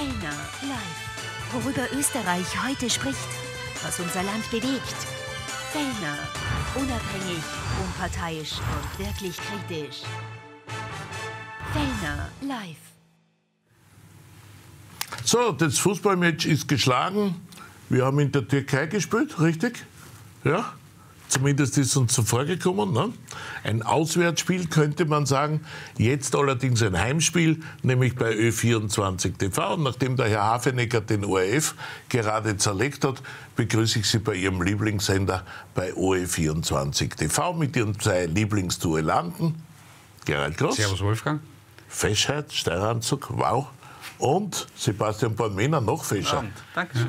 Fellner live. Worüber Österreich heute spricht, was unser Land bewegt. Fellner, unabhängig, unparteiisch und wirklich kritisch. Fellner live. So, das Fußballmatch ist geschlagen. Wir haben in der Türkei gespielt, richtig? Ja? Zumindest ist uns so vorgekommen. Ne? Ein Auswärtsspiel könnte man sagen. Jetzt allerdings ein Heimspiel, nämlich bei Ö24 TV. Und nachdem der Herr Hafenecker den ORF gerade zerlegt hat, begrüße ich Sie bei Ihrem Lieblingssender bei OE24 TV mit Ihren zwei Lieblingsduellanten. Gerald Groß. Servus Wolfgang. Feschheit, Steiranzug, wow. Und Sebastian Bornmena, noch fescher.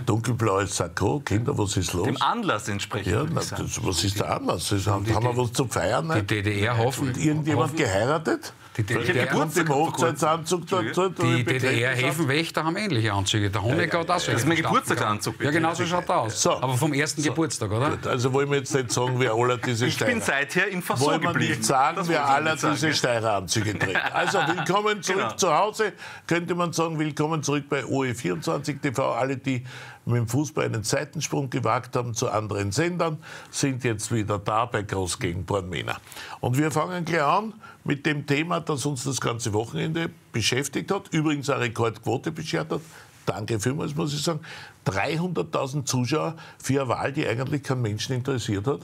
Dunkelblaues Sakko. Kinder, was ist los? Dem Anlass entsprechend. ja, na, das, was ist der Anlass? Haben haben wir was zu feiern? Die nicht? DDR hoffen. Hat irgendjemand hoffen geheiratet? Die DDR, kommt im Hochzeitsanzug dazu. die DDR-Häfenwächter haben ähnliche Anzüge. Der Honecker hat auch so. Das ist mein Geburtstagsanzug, Ja, genau so schaut er aus. So. Aber vom ersten Geburtstag, oder? Gut, Also wollen wir jetzt nicht sagen, wer aller diese Ich bin Steirer... seither im Fasson Wollen wir geblieben. nicht sagen, Das wer nicht sagen, diese. Steireranzüge trägt. Also willkommen zurück Genau. zu Hause, könnte man sagen, willkommen zurück bei OE24 TV. Alle, die mit dem Fußball einen Seitensprung gewagt haben zu anderen Sendern, sind jetzt wieder da bei Groß gegen Bornmena. Und wir fangen gleich an mit dem Thema, das uns das ganze Wochenende beschäftigt hat, übrigens eine Rekordquote beschert hat. Danke vielmals, muss ich sagen. 300.000 Zuschauer für eine Wahl, die eigentlich keinen Menschen interessiert hat.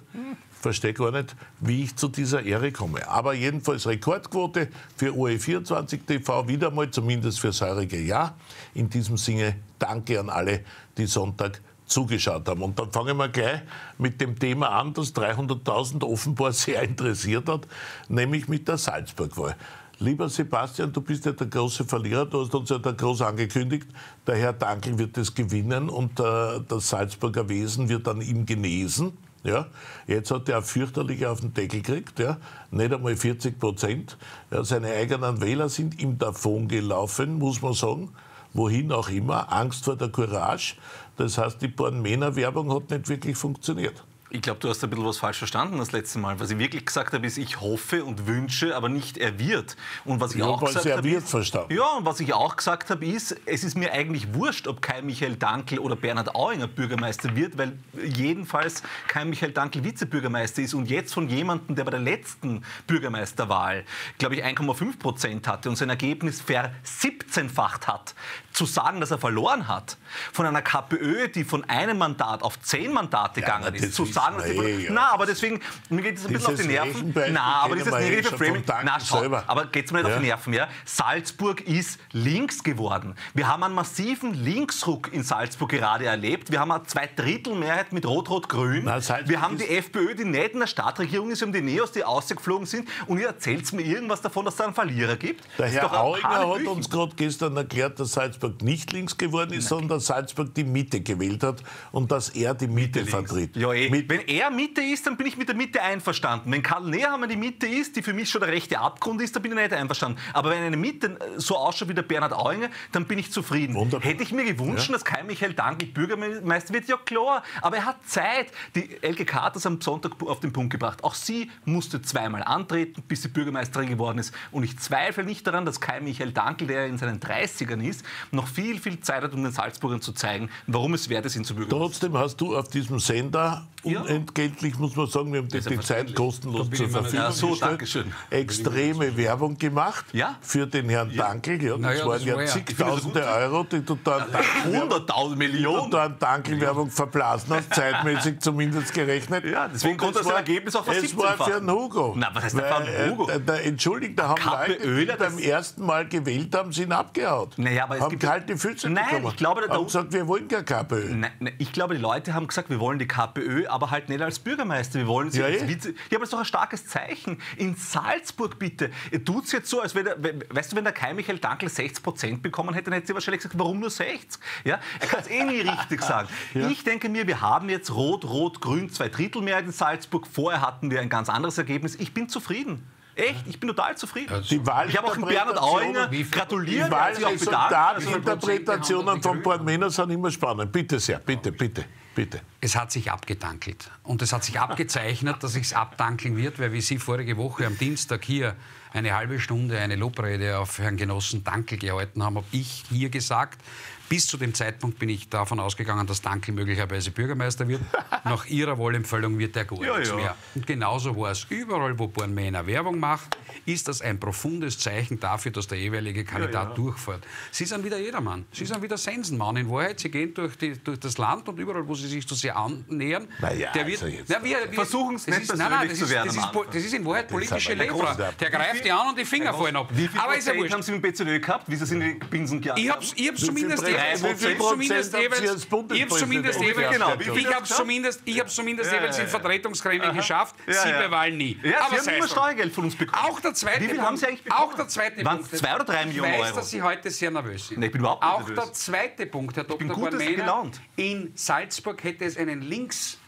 Verstehe gar nicht, wie ich zu dieser Ehre komme. Aber jedenfalls Rekordquote für OE24 TV, wieder mal zumindest fürs heurige Jahr. In diesem Sinne danke an alle, die Sonntag zugeschaut haben. Und dann fangen wir gleich mit dem Thema an, das 300.000 offenbar sehr interessiert hat, nämlich mit der Salzburg-Wahl. Lieber Sebastian, du bist ja der große Verlierer, du hast uns ja da groß angekündigt, der Herr Dankel wird es gewinnen und äh, das Salzburger Wesen wird an ihm genesen. Ja, jetzt hat er fürchterlich auf den Deckel gekriegt, ja, nicht einmal 40 Prozent. Ja, seine eigenen Wähler sind ihm davon gelaufen, muss man sagen. Wohin auch immer, Angst vor der Courage. Das heißt, die Bornmena-Werbung hat nicht wirklich funktioniert. Ich glaube, du hast ein bisschen was falsch verstanden das letzte Mal. Was ich wirklich gesagt habe, ist, ich hoffe und wünsche, aber nicht er wird. Und was ich Ja, auch gesagt er habe, ist, verstanden. Ja, und was ich auch gesagt habe, ist, es ist mir eigentlich wurscht, ob Kai Michael Dankel oder Bernhard Auinger Bürgermeister wird, weil jedenfalls Kai Michael Dankel Vizebürgermeister ist und jetzt von jemandem, der bei der letzten Bürgermeisterwahl, glaube ich, 1,5 Prozent hatte und sein Ergebnis versiebzehnfacht hat, zu sagen, dass er verloren hat, von einer KPÖ, die von einem Mandat auf zehn Mandate Ja, gegangen ist, zu sagen, eh, ja. Na, aber deswegen, mir geht es ein bisschen auf die Nerven. Na, aber dieses negative Framing. Na, schau, selber. aber geht es mir nicht Ja. auf die Nerven, ja? Salzburg ist links geworden. Wir haben einen massiven Linksruck in Salzburg gerade erlebt. Wir haben eine Zweidrittelmehrheit mit Rot-Rot-Grün. Wir haben die FPÖ, die nicht in der Stadtregierung ist, wir haben die Neos, die ausgeflogen sind. Und ihr erzählt mir irgendwas davon, dass es da einen Verlierer gibt? Der Herr Auinger hat uns gerade gestern erklärt, dass Salzburg nicht links geworden ist, sondern dass Salzburg die Mitte gewählt hat und dass er die Mitte, vertritt. Ja, eh. Mit, Wenn er Mitte ist, dann bin ich mit der Mitte einverstanden. Wenn Karl Nehammer die Mitte ist, die für mich schon der rechte Abgrund ist, dann bin ich nicht einverstanden. Aber wenn eine Mitte so ausschaut wie der Bernhard Auinger, dann bin ich zufrieden. Wunderbar. Hätte ich mir gewünscht, dass Kai Michael Dankel Bürgermeister wird, ja klar. Aber er hat Zeit. Die LGK hat das am Sonntag auf den Punkt gebracht. Auch sie musste zweimal antreten, bis sie Bürgermeisterin geworden ist. Und ich zweifle nicht daran, dass Kai Michael Dankel, der in seinen 30ern ist, noch viel, viel Zeit hat, um den Salzburgern zu zeigen, warum es wert ist, ihn zu Bürgermeister. Trotzdem hast du auf diesem Sender Ja. unentgeltlich, muss man sagen, wir haben dir die Zeit kostenlos zur Verfügung Ja, so, gestellt, extreme Werbung gemacht Ja. für den Herrn Dankel. Ja, das ja, waren das ja war ja- zigtausende Euro, die du da an Dankel- 100.000 die Millionen. du an Dankel-Werbung verblasen hast, zeitmäßig zumindest gerechnet. Ja, deswegen konnte das war- Ergebnis auch Es war für einen Hugo. Na, was heißt denn für einen Weil, Hugo? Äh, der, Entschuldigung, da haben KPÖler, Leute, die das- beim ersten Mal gewählt haben, sind abgehauen. Naja, aber es haben gibt- kalte Füße Nein, bekommen. ich glaube, der- haben gesagt, wir wollen keine KPÖ. Nein, ich glaube, die Leute haben gesagt, wir wollen die KPÖ, aber halt nicht als Bürgermeister. Wir wollen sie Ja. Vize. Ja, aber das ist doch ein starkes Zeichen. In Salzburg bitte. Tut es jetzt so, als wenn der, we- weißt du, wenn der Kai Michael Dankel 60 Prozent bekommen hätte, dann hätte sie wahrscheinlich gesagt, warum nur 60? Ja, er kann es eh nie richtig sagen. Ich denke mir, wir haben jetzt Rot, Rot, Grün, zwei Drittel Mehrheit in Salzburg. Vorher hatten wir ein ganz anderes Ergebnis. Ich bin zufrieden. Echt, ich bin total zufrieden. Die Ich habe auch Bernhard Auinger gratuliert. Die er. Also, Wahlresultatinterpretationen Prozent von die Portmena sind immer spannend. Bitte sehr, bitte, bitte, bitte. es hat sich abgedankelt. Und es hat sich abgezeichnet, dass es abdankeln wird, weil wie Sie vorige Woche am Dienstag hier eine halbe Stunde eine Lobrede auf Herrn Genossen Dankel gehalten haben, habe ich hier gesagt, bis zu dem Zeitpunkt bin ich davon ausgegangen, dass Dankel möglicherweise Bürgermeister wird. Nach Ihrer Wohlempfehlung wird er gar Ja, nichts ja. mehr. Und genauso war es. Überall, wo Bornmäner Werbung macht, ist das ein profundes Zeichen dafür, dass der jeweilige Kandidat durchfährt. Sie sind wieder jedermann. Sie sind wieder Sensenmann. In Wahrheit, Sie gehen durch, die, durch das Land und überall, wo Sie sich zu sehr annähern, Na ja, der wird, also jetzt- na, wir, wir, Versuchen Sie das nicht ist, nein, nein, das zu ist, werden das ist, das ist in Wahrheit politische Lebra. Der greift die an und die Finger fallen ab. Wie viel Aber ja haben Sie mit BZÖ gehabt, wie Sie es in die Binsen gejagt Ich Wie viel zumindest Ich viel hab's zumindest jeweils, ich hab's zumindest jeweils, Genau, ich zumindest, ich zumindest in. Vertretungsgremien geschafft, Sie bei Wahlen nie. Aber Sie haben immer. Steuergeld von uns bekommen. Auch der zweite Wie viel Punkt, haben Sie eigentlich bekommen? Auch der zweite Waren Punkt. zwei oder drei Millionen Ich weiß, Euro? dass Sie heute sehr nervös sind. Ich bin überhaupt nicht Auch nervös. der zweite Punkt, Herr Dr. gelaunt. in Salzburg hätte es einen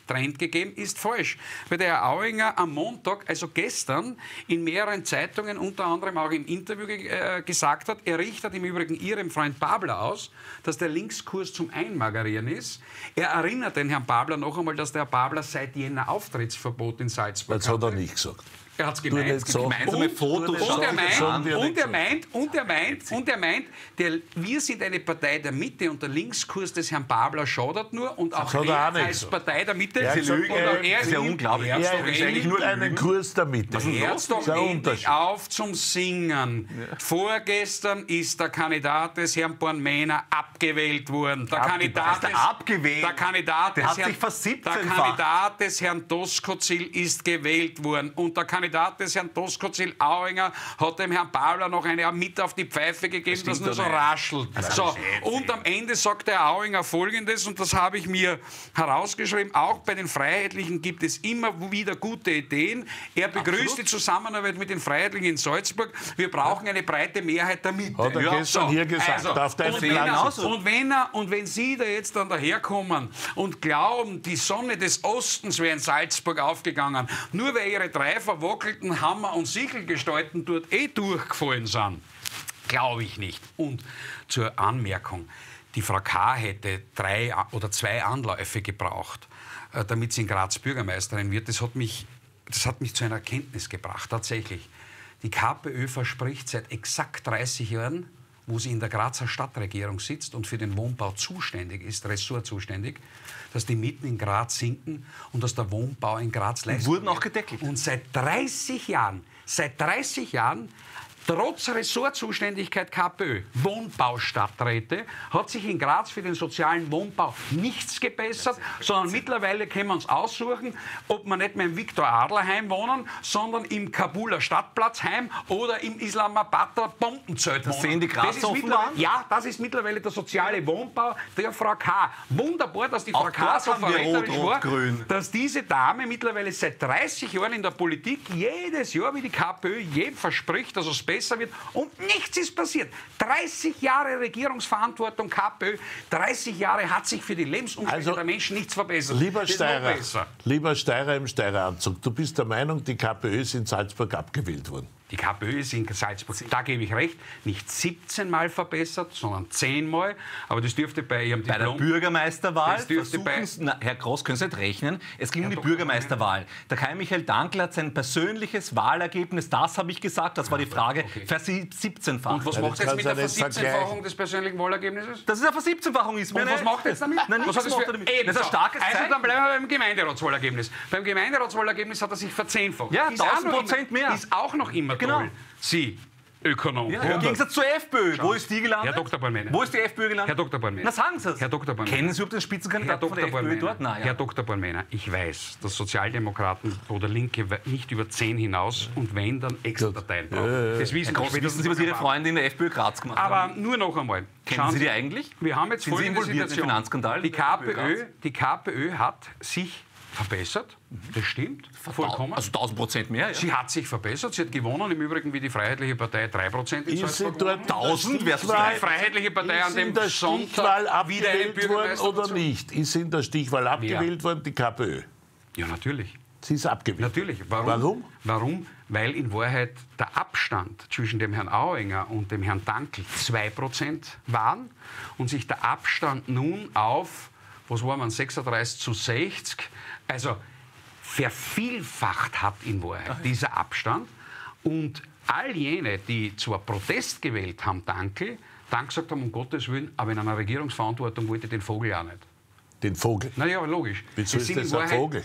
Linkstrend gegeben, ist falsch. Weil der Herr Auinger am Montag, also gestern, in mehreren Zeitungen, unter anderem auch im Interview äh, gesagt hat, er richtet im Übrigen Ihrem Freund Babler aus, dass der Linkskurs zum Einmagerieren ist. Er erinnert den Herrn Babler noch einmal, dass der Herr Babler seit Jänner Auftrittsverbot in Salzburg Das hat er nicht gesagt. Er hat es gemeint. so. Gemeinsame Und- Fotos. und er meint, und er meint, und er meint, und er meint, der, wir sind eine Partei der Mitte und der Linkskurs des Herrn Babler schaudert nur und auch er auch als. Partei der Mitte Er gesagt, und auch er- ist ja unglaublich. er Er doch eigentlich nimmt einen Kurs der Mitte. Doch Das ist ein endlich auf zum Singen. Vorgestern ist der Kandidat des Herrn Bornmähner abgewählt worden. Der Kandidat Ist des, abgewählt? Der Kandidat Der hat Herrn, sich. Der Kandidat des Herrn Doskozil ist gewählt worden. Und der Kandidat des Herrn Doskozil Auinger hat dem Herrn Babler noch eine mit auf die Pfeife gegeben, das, stimmt nur so nicht. raschelt. So, und am Ende sagt der Auinger Folgendes, und das habe ich mir herausgeschrieben, auch bei den Freiheitlichen gibt es immer wieder gute Ideen. Er begrüßt die Zusammenarbeit mit den Freiheitlichen in Salzburg. Wir brauchen eine breite Mehrheit der Mitte. Hat er gestern hier gesagt, auf deinem und, wenn Platz. er, und, wenn er, und wenn Sie da jetzt dann daherkommen und glauben, die Sonne des Ostens wäre in Salzburg aufgegangen, nur weil Ihre drei verwackelten Hammer- und Siegelgestalten dort eh durchgefallen sind, glaube ich nicht. Und zur Anmerkung, die Frau K. hätte drei oder zwei Anläufe gebraucht, äh, damit sie in Graz Bürgermeisterin wird. Das hat mich, das hat mich zu einer Erkenntnis gebracht, tatsächlich. Die KPÖ verspricht seit exakt 30 Jahren, wo sie in der Grazer Stadtregierung sitzt und für den Wohnbau zuständig ist, Ressort zuständig, dass die Mieten in Graz sinken und dass der Wohnbau in Graz leistet. Wurden auch gedeckelt. Und seit 30 Jahren, seit 30 Jahren, trotz Ressortzuständigkeit KPÖ, Wohnbaustadträte, hat sich in Graz für den sozialen Wohnbau nichts gebessert, sondern mittlerweile können wir uns aussuchen, ob wir nicht mehr im Viktor-Adler-Heim wohnen, sondern im Kabuler Stadtplatzheim oder im Islamabader Bombenzelt wohnen. sehen die Grazer Das offenbar. Ja, das ist mittlerweile der soziale Wohnbau der Frau K. Wunderbar, dass die Frau Auch K. so verräterisch war, Grün. dass diese Dame mittlerweile seit 30 Jahren in der Politik jedes Jahr, wie die KPÖ jedem verspricht, dass es besser wird und nichts ist passiert. 30 Jahre Regierungsverantwortung KPÖ, 30 Jahre hat sich für die Lebensumstände Also, der Menschen nichts verbessert. Lieber Steirer, besser. lieber Steirer im Steireranzug, du bist der Meinung, die KPÖ ist in Salzburg abgewählt worden. Die KPÖ ist in Salzburg, da gebe ich recht, nicht 17 Mal verbessert, sondern 10 Mal. Aber das dürfte bei Ihrem Bei der Diplom... Bürgermeisterwahl Das dürfte bei- na, Herr Gross, können Sie nicht rechnen? Es ging um die Bürgermeisterwahl. Der Kai Michael Dankl hat sein persönliches Wahlergebnis, das habe ich gesagt, das war die Frage, okay. versiebzehnfach. Und was Ja, macht das jetzt mit der. Versiebzehnfachung des persönlichen Wahlergebnisses? Das ist eine Versiebzehnfachung ist mir Und was macht er jetzt damit? Nichts was hat das macht für, damit. Eben Das ist ein starkes Also Zeichen. dann bleiben wir beim Gemeinderatswahlergebnis. Beim Gemeinderatswahlergebnis hat er sich verzehnfacht. Ja, Ist auch 1000 noch Prozent mehr. Ist auch noch immer Genau. Sie, Ökonom. Ja, Im Gegensatz zur FPÖ. Wo ist die gelandet? Herr Dr. Bornmänner. Wo ist die FPÖ gelandet? Herr Dr. Bornmänner. Na, sagen Sie es. Herr Dr. Bornmänner. Kennen Sie überhaupt den Herr Spitzenkandidaten von Dr. der FPÖ dort? Nein, ja. Herr Dr. Bornmänner, ich weiß, dass Sozialdemokraten oder Linke nicht über 10 hinaus und wenn, dann extra Parteien brauchen. Das wissen, Groß, wir wissen Sie, was Ihre Freunde in der FPÖ Graz gemacht haben? Aber nur noch einmal. Kennen Schauen Sie die eigentlich? Wir haben jetzt Sind Sie folgende involviert in den Situation. Finanzskandal Die KPÖ, die KPÖ hat sich verbessert. Das stimmt. Vollkommen. Also 1000 Prozent mehr, ja. Sie hat sich verbessert. Sie hat gewonnen. Im Übrigen wie die Freiheitliche Partei 3% in Ist Salzburg dort gewonnen. 1000 versus Die Freiheitliche Partei an dem der Sonntag Stichwahl wieder abgewählt worden oder nicht? Ist in der Stichwahl abgewählt worden, die KPÖ? Ja, natürlich. Sie ist abgewählt. Natürlich. Warum? Warum? Warum? Weil in Wahrheit der Abstand zwischen dem Herrn Auinger und dem Herrn Dankel 2% waren und sich der Abstand nun auf was war man, 36 zu 60, also vervielfacht hat in Wahrheit dieser Abstand. Und all jene, die zwar Protest gewählt haben, danke, dann gesagt haben, um Gottes Willen, aber in einer Regierungsverantwortung wollte ich den Vogel auch nicht. Den Vogel. Naja, aber logisch. Wieso Es ist das in ein Wahrheit- Vogel?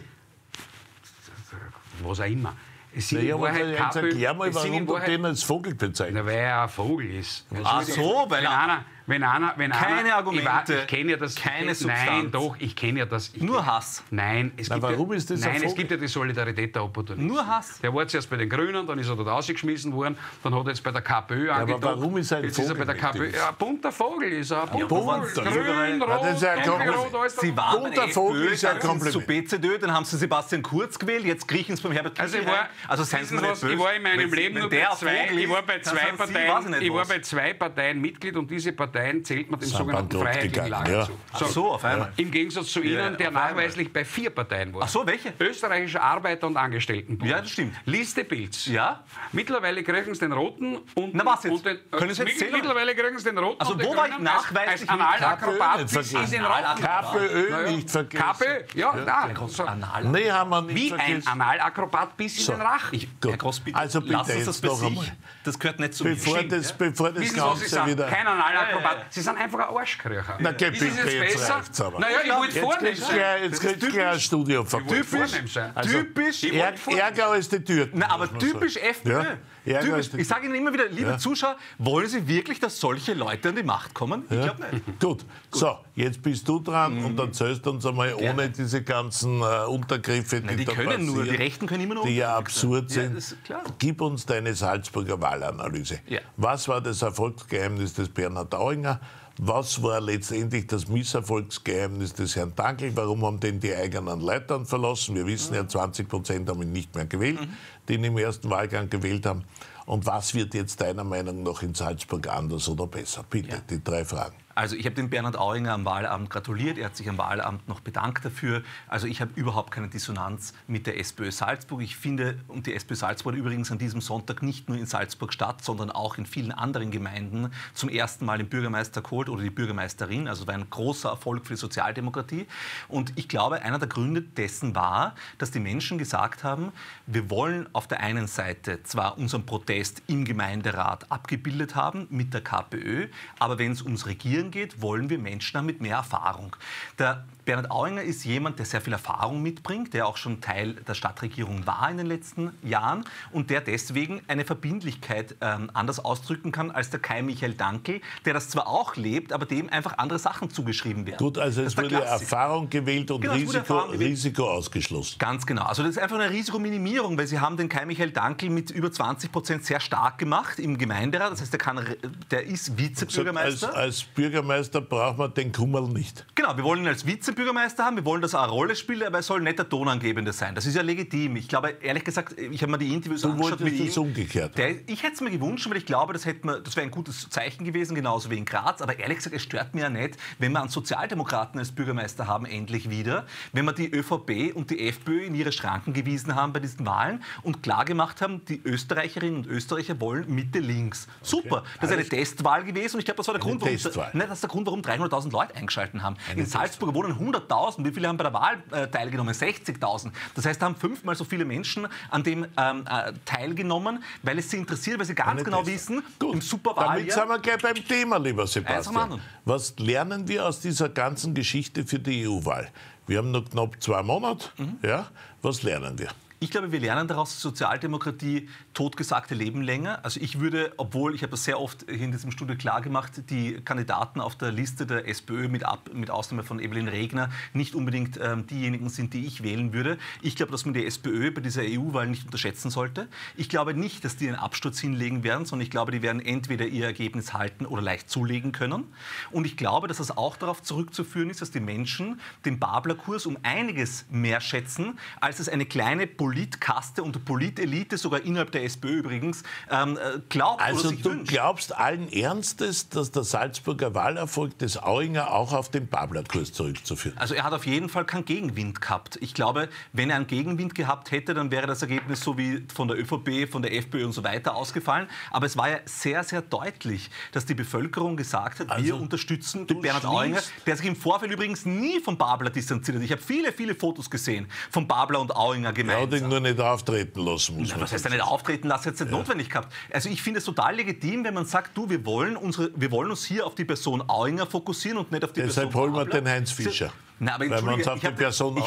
Was auch immer. Es sind Naja, in aber Wahrheit KPÖ erklär mal, es sind in warum du Wahrheit- den als Vogel bezeichnest. Na, weil er ein Vogel ist. Ach so, weil er- einer, wenn einer, wenn Keine einer, Argumente, ich, ich kenne ja das, keine ich, Nein, Substanz. doch, ich kenne ja das. Ich Nur Hass. Nein, es Na, gibt warum ja, ist das ein Nein, es Vogel? gibt ja die Solidarität der Opportunisten. Nur Hass. Der war zuerst bei den Grünen, dann ist er dort ausgeschmissen worden, dann hat er jetzt bei der KPÖ aber angedockt. warum ist er ein Jetzt ist er bei der Vogel, KPÖ. Ja, ein bunter Vogel ist er. Ein bunter bunter. Vogel. Grün, Ja, rot, das ist ja ein dunkelrot, Kompliment. alles Sie waren Bunter der Vogel ist ja ein sind sie zu Kompliment. BZÖ, dann haben sie Sebastian Kurz gewählt, jetzt kriechen sie beim Herbert Also ich war. Also seien Sie was, ich war in meinem Leben nur der bei zwei, Vogel ich war bei zwei Parteien, nicht ich war was. bei zwei Parteien Mitglied und diese Parteien zählt man dem Sind sogenannten freiheitlichen Lager ja. zu. Ach so, auf einmal. Im Gegensatz zu Ja, Ihnen, der nachweislich bei vier Parteien war. Ach so, welche? Österreichischer Arbeiter- und Angestelltenbund. Ja, das stimmt. Liste Pilz. Ja. Mittlerweile kriegen sie den roten und, Na, was jetzt? und den, Können Sie jetzt zählen? Mittlerweile kriegen sie den roten Also und den wo war ich nachweislich als Analakrobat KPÖ nicht bis in den roten. KPÖ nicht vergessen. KPÖ, ja. So. Anal. Nee, haben wir nicht Wie ein vergessen. Analakrobat bis in den Rachen. Herr Gross, bitte, Also bitte lassen Sie das bei noch sich. einmal. Das gehört nicht zu Bevor mir. das, bevor das Wissen Sie, was Sie Ganze wieder... Kein Analakrobat. Sie sind einfach ein Arschkröcher. Na, geh Ist es bitte, jetzt besser? reicht's aber. Naja, ich wollte Jetzt vornehm kriegst du sein. gleich, jetzt kriegst du gleich ein Studio. Also, Typisch. Wollte vornehm Ärger als die Türken. Na, aber typisch. FPÖ. Ja? Typisch. die Ich sage Ihnen immer wieder, liebe Ja. Zuschauer, wollen Sie wirklich, dass solche Leute an die Macht kommen? Ich glaube nicht. Gut. so, jetzt bist du dran Mhm. und erzählst uns einmal ohne diese ganzen äh, Untergriffe, die, Nein, die da können nur, die passieren, Rechten können immer nur die ja absurd Ja, sind. Gib uns deine Salzburger Wahlanalyse. Ja. Was war das Erfolgsgeheimnis des Bernhard Auinger? Was war letztendlich das Misserfolgsgeheimnis des Herrn Dankel? Warum haben denn die eigenen Leitern verlassen? Wir wissen ja, 20 Prozent haben ihn nicht mehr gewählt, die ihn im ersten Wahlgang gewählt haben. Und was wird jetzt deiner Meinung nach in Salzburg anders oder besser? Bitte, die drei Fragen. Also ich habe den Bernhard Auinger am Wahlabend gratuliert. Er hat sich am Wahlabend noch bedankt dafür. Also ich habe überhaupt keine Dissonanz mit der SPÖ Salzburg. Ich finde, und die SPÖ Salzburg hat übrigens an diesem Sonntag nicht nur in Salzburg statt, sondern auch in vielen anderen Gemeinden zum ersten Mal den Bürgermeister geholt oder die Bürgermeisterin. Also war ein großer Erfolg für die Sozialdemokratie. Und ich glaube, einer der Gründe dessen war, dass die Menschen gesagt haben, wir wollen auf der einen Seite zwar unseren Protest im Gemeinderat abgebildet haben mit der KPÖ, aber wenn es ums Regieren geht, wollen wir Menschen haben mit mehr Erfahrung. Der Bernhard Auinger ist jemand, der sehr viel Erfahrung mitbringt, der auch schon Teil der Stadtregierung war in den letzten Jahren und der deswegen eine Verbindlichkeit ähm, anders ausdrücken kann als der Kai Michael Dankel, der das zwar auch lebt, aber dem einfach andere Sachen zugeschrieben werden. Gut, also es wurde. Erfahrung gewählt und Genau, Risiko, Erfahrung. Risiko ausgeschlossen. Ganz genau. Also das ist einfach eine Risikominimierung, weil Sie haben den Kai Michael Dankel mit über 20 Prozent sehr stark gemacht im Gemeinderat. Das heißt, der, kann, der ist Als, Vizebürgermeister. als Bürgermeister braucht man den Kummerl nicht. Genau, wir wollen ihn als Vizebürgermeister haben, wir wollen, dass er eine Rolle spielt, aber er soll nicht der Tonangebende sein. Das ist ja legitim. Ich glaube, ehrlich gesagt, ich habe mir die Interviews Du angeschaut mit ihm. umgekehrt. Der, ich hätte es mir gewünscht, weil ich glaube, das, hätte man- das wäre ein gutes Zeichen gewesen, genauso wie in Graz. Aber ehrlich gesagt, es stört mir ja nicht, wenn wir einen Sozialdemokraten als Bürgermeister haben, endlich wieder, wenn wir die ÖVP und die FPÖ in ihre Schranken gewiesen haben bei diesen Wahlen und klar gemacht haben, die Österreicherinnen und Österreicher wollen Mitte links. Super. Das ist eine Testwahl gewesen und ich glaube, das war der Eine Grund, warum. Nein, das ist der Grund, warum 300.000 Leute eingeschalten haben. in Salzburg wohnen 100.000. Wie viele haben bei der Wahl äh, teilgenommen? 60.000. Das heißt, da haben fünfmal so viele Menschen an dem ähm, äh, teilgenommen, weil es sie interessiert, weil sie ganz Eine genau Test- wissen, Gut, im damit sind Superwahljahr... wir gleich beim Thema, lieber Sebastian. Was lernen wir aus dieser ganzen Geschichte für die EU-Wahl? Wir haben noch knapp zwei Monate. Mhm. Ja? Was lernen wir? Ich glaube, wir lernen daraus, Sozialdemokratie totgesagte Leben länger. Also ich würde, obwohl, ich habe das sehr oft hier in diesem Studio klar gemacht, die Kandidaten auf der Liste der SPÖ mit, Ab, mit Ausnahme von Evelyn Regner nicht unbedingt ähm, diejenigen sind, die ich wählen würde. Ich glaube, dass man die SPÖ bei dieser EU-Wahl nicht unterschätzen sollte. Ich glaube nicht, dass die einen Absturz hinlegen werden, sondern ich glaube, die werden entweder ihr Ergebnis halten oder leicht zulegen können. Und ich glaube, dass das auch darauf zurückzuführen ist, dass die Menschen den Babler-Kurs um einiges mehr schätzen, als es eine kleine politische Politkaste und Politelite, sogar innerhalb der SPÖ übrigens, ähm, äh, glaubt Also oder sich du wünscht. glaubst allen Ernstes, dass der Salzburger Wahlerfolg des Auinger auch auf den Babler-Kurs zurückzuführen? Also er hat auf jeden Fall keinen Gegenwind gehabt. Ich glaube, wenn er einen Gegenwind gehabt hätte, dann wäre das Ergebnis so wie von der ÖVP, von der FPÖ und so weiter ausgefallen. Aber es war ja sehr, sehr deutlich, dass die Bevölkerung gesagt hat, wir Also, unterstützen du den Bernhard Auinger, der sich im Vorfeld übrigens nie vom Babler distanziert hat. Ich habe viele, viele Fotos gesehen von Babler und Auinger Er hat ihn nur nicht auftreten lassen, muss Ja, man was heißt er nicht auftreten lassen, jetzt nicht notwendig gehabt. Also ich finde es total legitim, wenn man sagt, du, wir wollen, unsere, wir wollen uns hier auf die Person Auinger fokussieren und nicht auf die Deshalb Person holen wir den Heinz Fischer. Na, aber ich habe ich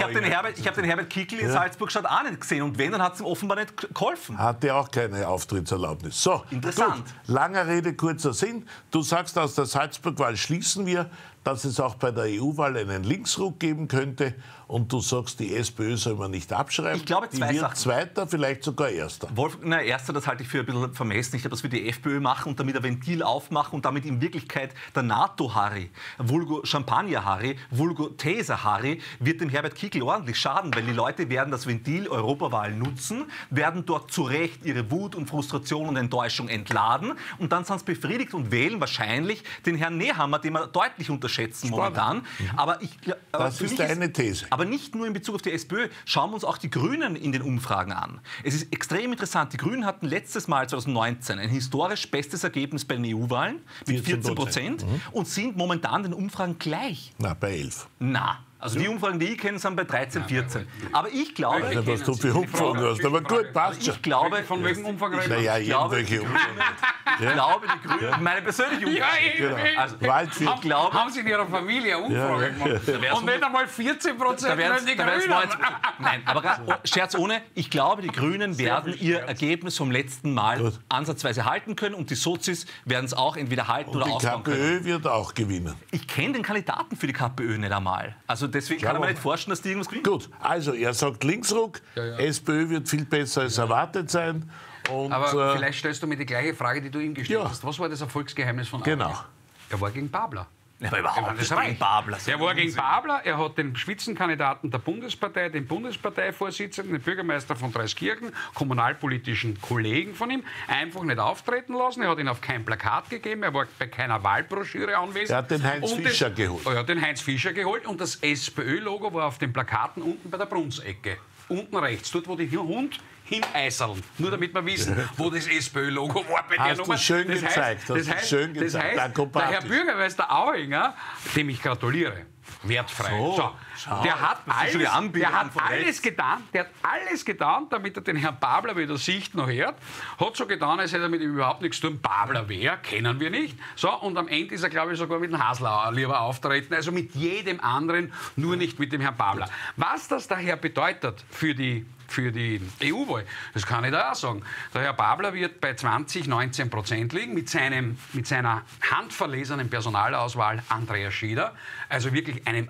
hab den, Herbert, ich hab den Herbert Kickl in Salzburg auch nicht gesehen und wenn, dann hat es ihm offenbar nicht geholfen. Hatte auch keine Auftrittserlaubnis. So, Interessant. Gut. Langer Rede, kurzer Sinn. Du sagst, aus der Salzburg-Wahl schließen wir, dass es auch bei der EU-Wahl einen Linksruck geben könnte. Und du sagst, die SPÖ soll man nicht abschreiben. Ich glaube, zwei die wird Sachen. Zweiter, vielleicht sogar Erster. Wolf, na, erster, das halte ich für ein bisschen vermessen. Ich glaube, das wird die FPÖ machen und damit ein Ventil aufmachen und damit in Wirklichkeit der NATO-Harry, vulgo Champagner-Harry, vulgo Taser-Harry, wird dem Herbert Kickl ordentlich schaden, weil die Leute werden das Ventil Europawahl nutzen, werden dort zu Recht ihre Wut und Frustration und Enttäuschung entladen und dann sind sie befriedigt und wählen wahrscheinlich den Herrn Nehammer, den wir deutlich unterschätzen momentan. Aber ich, aber Das ist deine These. Aber nicht nur in Bezug auf die SPÖ. Schauen wir uns auch die Grünen in den Umfragen an. Es ist extrem interessant. Die Grünen hatten letztes Mal 2019 ein historisch bestes Ergebnis bei den EU-Wahlen mit 14 Prozent und sind momentan den Umfragen gleich. Na, bei 11. Na. Also die Umfragen, die ich kenne, sind bei 13, 14. Aber ich glaube, Ja, was du für die Umfragen Frage? hast. Aber gut, passt schon. ich glaube, Von welchem Umfang reden wir? Naja, ich glaube, irgendwelche die Umfragen. ich glaube, die Grünen, meine persönliche Umfrage. Ja, eben, Genau. Also, ich glaube, Haben Sie in Ihrer Familie eine Umfrage gemacht? Und nicht einmal 14 Prozent die Grünen. 90 Nein, aber oh, Scherz ohne. Ich glaube, die Grünen werden ihr Ergebnis vom letzten Mal ansatzweise halten können und die Sozis werden es auch entweder halten oder Die ausbauen können. KPÖ wird auch gewinnen. Ich kenne den Kandidaten für die KPÖ nicht einmal. Also deswegen kann ich mir aber- nicht vorstellen, dass die irgendwas gewinnen. Gut, also er sagt Linksruck, SPÖ wird viel besser als erwartet sein. Und, Aber äh, vielleicht stellst du mir die gleiche Frage, die du ihm gestellt Ja. hast. Was war das Erfolgsgeheimnis von Genau. Auinger? Er war gegen Babler. Ja, aber Er war überhaupt das nicht gegen. Babler. Er war gegen Babler, er hat den Spitzenkandidaten der Bundespartei, den Bundesparteivorsitzenden, den Bürgermeister von Dreiskirchen, kommunalpolitischen Kollegen von ihm, einfach nicht auftreten lassen. Er hat ihn auf kein Plakat gegeben, er war bei keiner Wahlbroschüre anwesend. Er hat den Heinz Und Fischer das, geholt. Er hat den Heinz Fischer geholt und das SPÖ-Logo war auf den Plakaten unten bei der Brunsecke. Unten rechts, dort wo die Hund hineiseln. Nur damit wir wissen, wo das SPÖ-Logo war bei der Hast du Nummer. schön das gezeigt, heißt, das heißt, schön das gezeigt, heißt, der Herr. Bürgermeister Auinger, dem ich gratuliere, wertfrei. So, schau, der hat alles, der hat alles getan, der hat alles getan, damit er den Herrn Babler weder sieht noch hört. Hat so getan, als hätte er mit ihm überhaupt nichts zu tun. Babler wer? Kennen wir nicht. So, und am Ende ist er, glaube ich, sogar mit dem Haslauer lieber auftreten. Also mit jedem anderen, nur nicht mit dem Herrn Babler. Was das daher bedeutet für die für die EU-Wahl. Das kann ich da auch sagen. Der Herr Babler wird bei 20, 19 Prozent liegen mit, seinem, mit seiner handverlesenen Personalauswahl Andreas Schieder. Also wirklich einem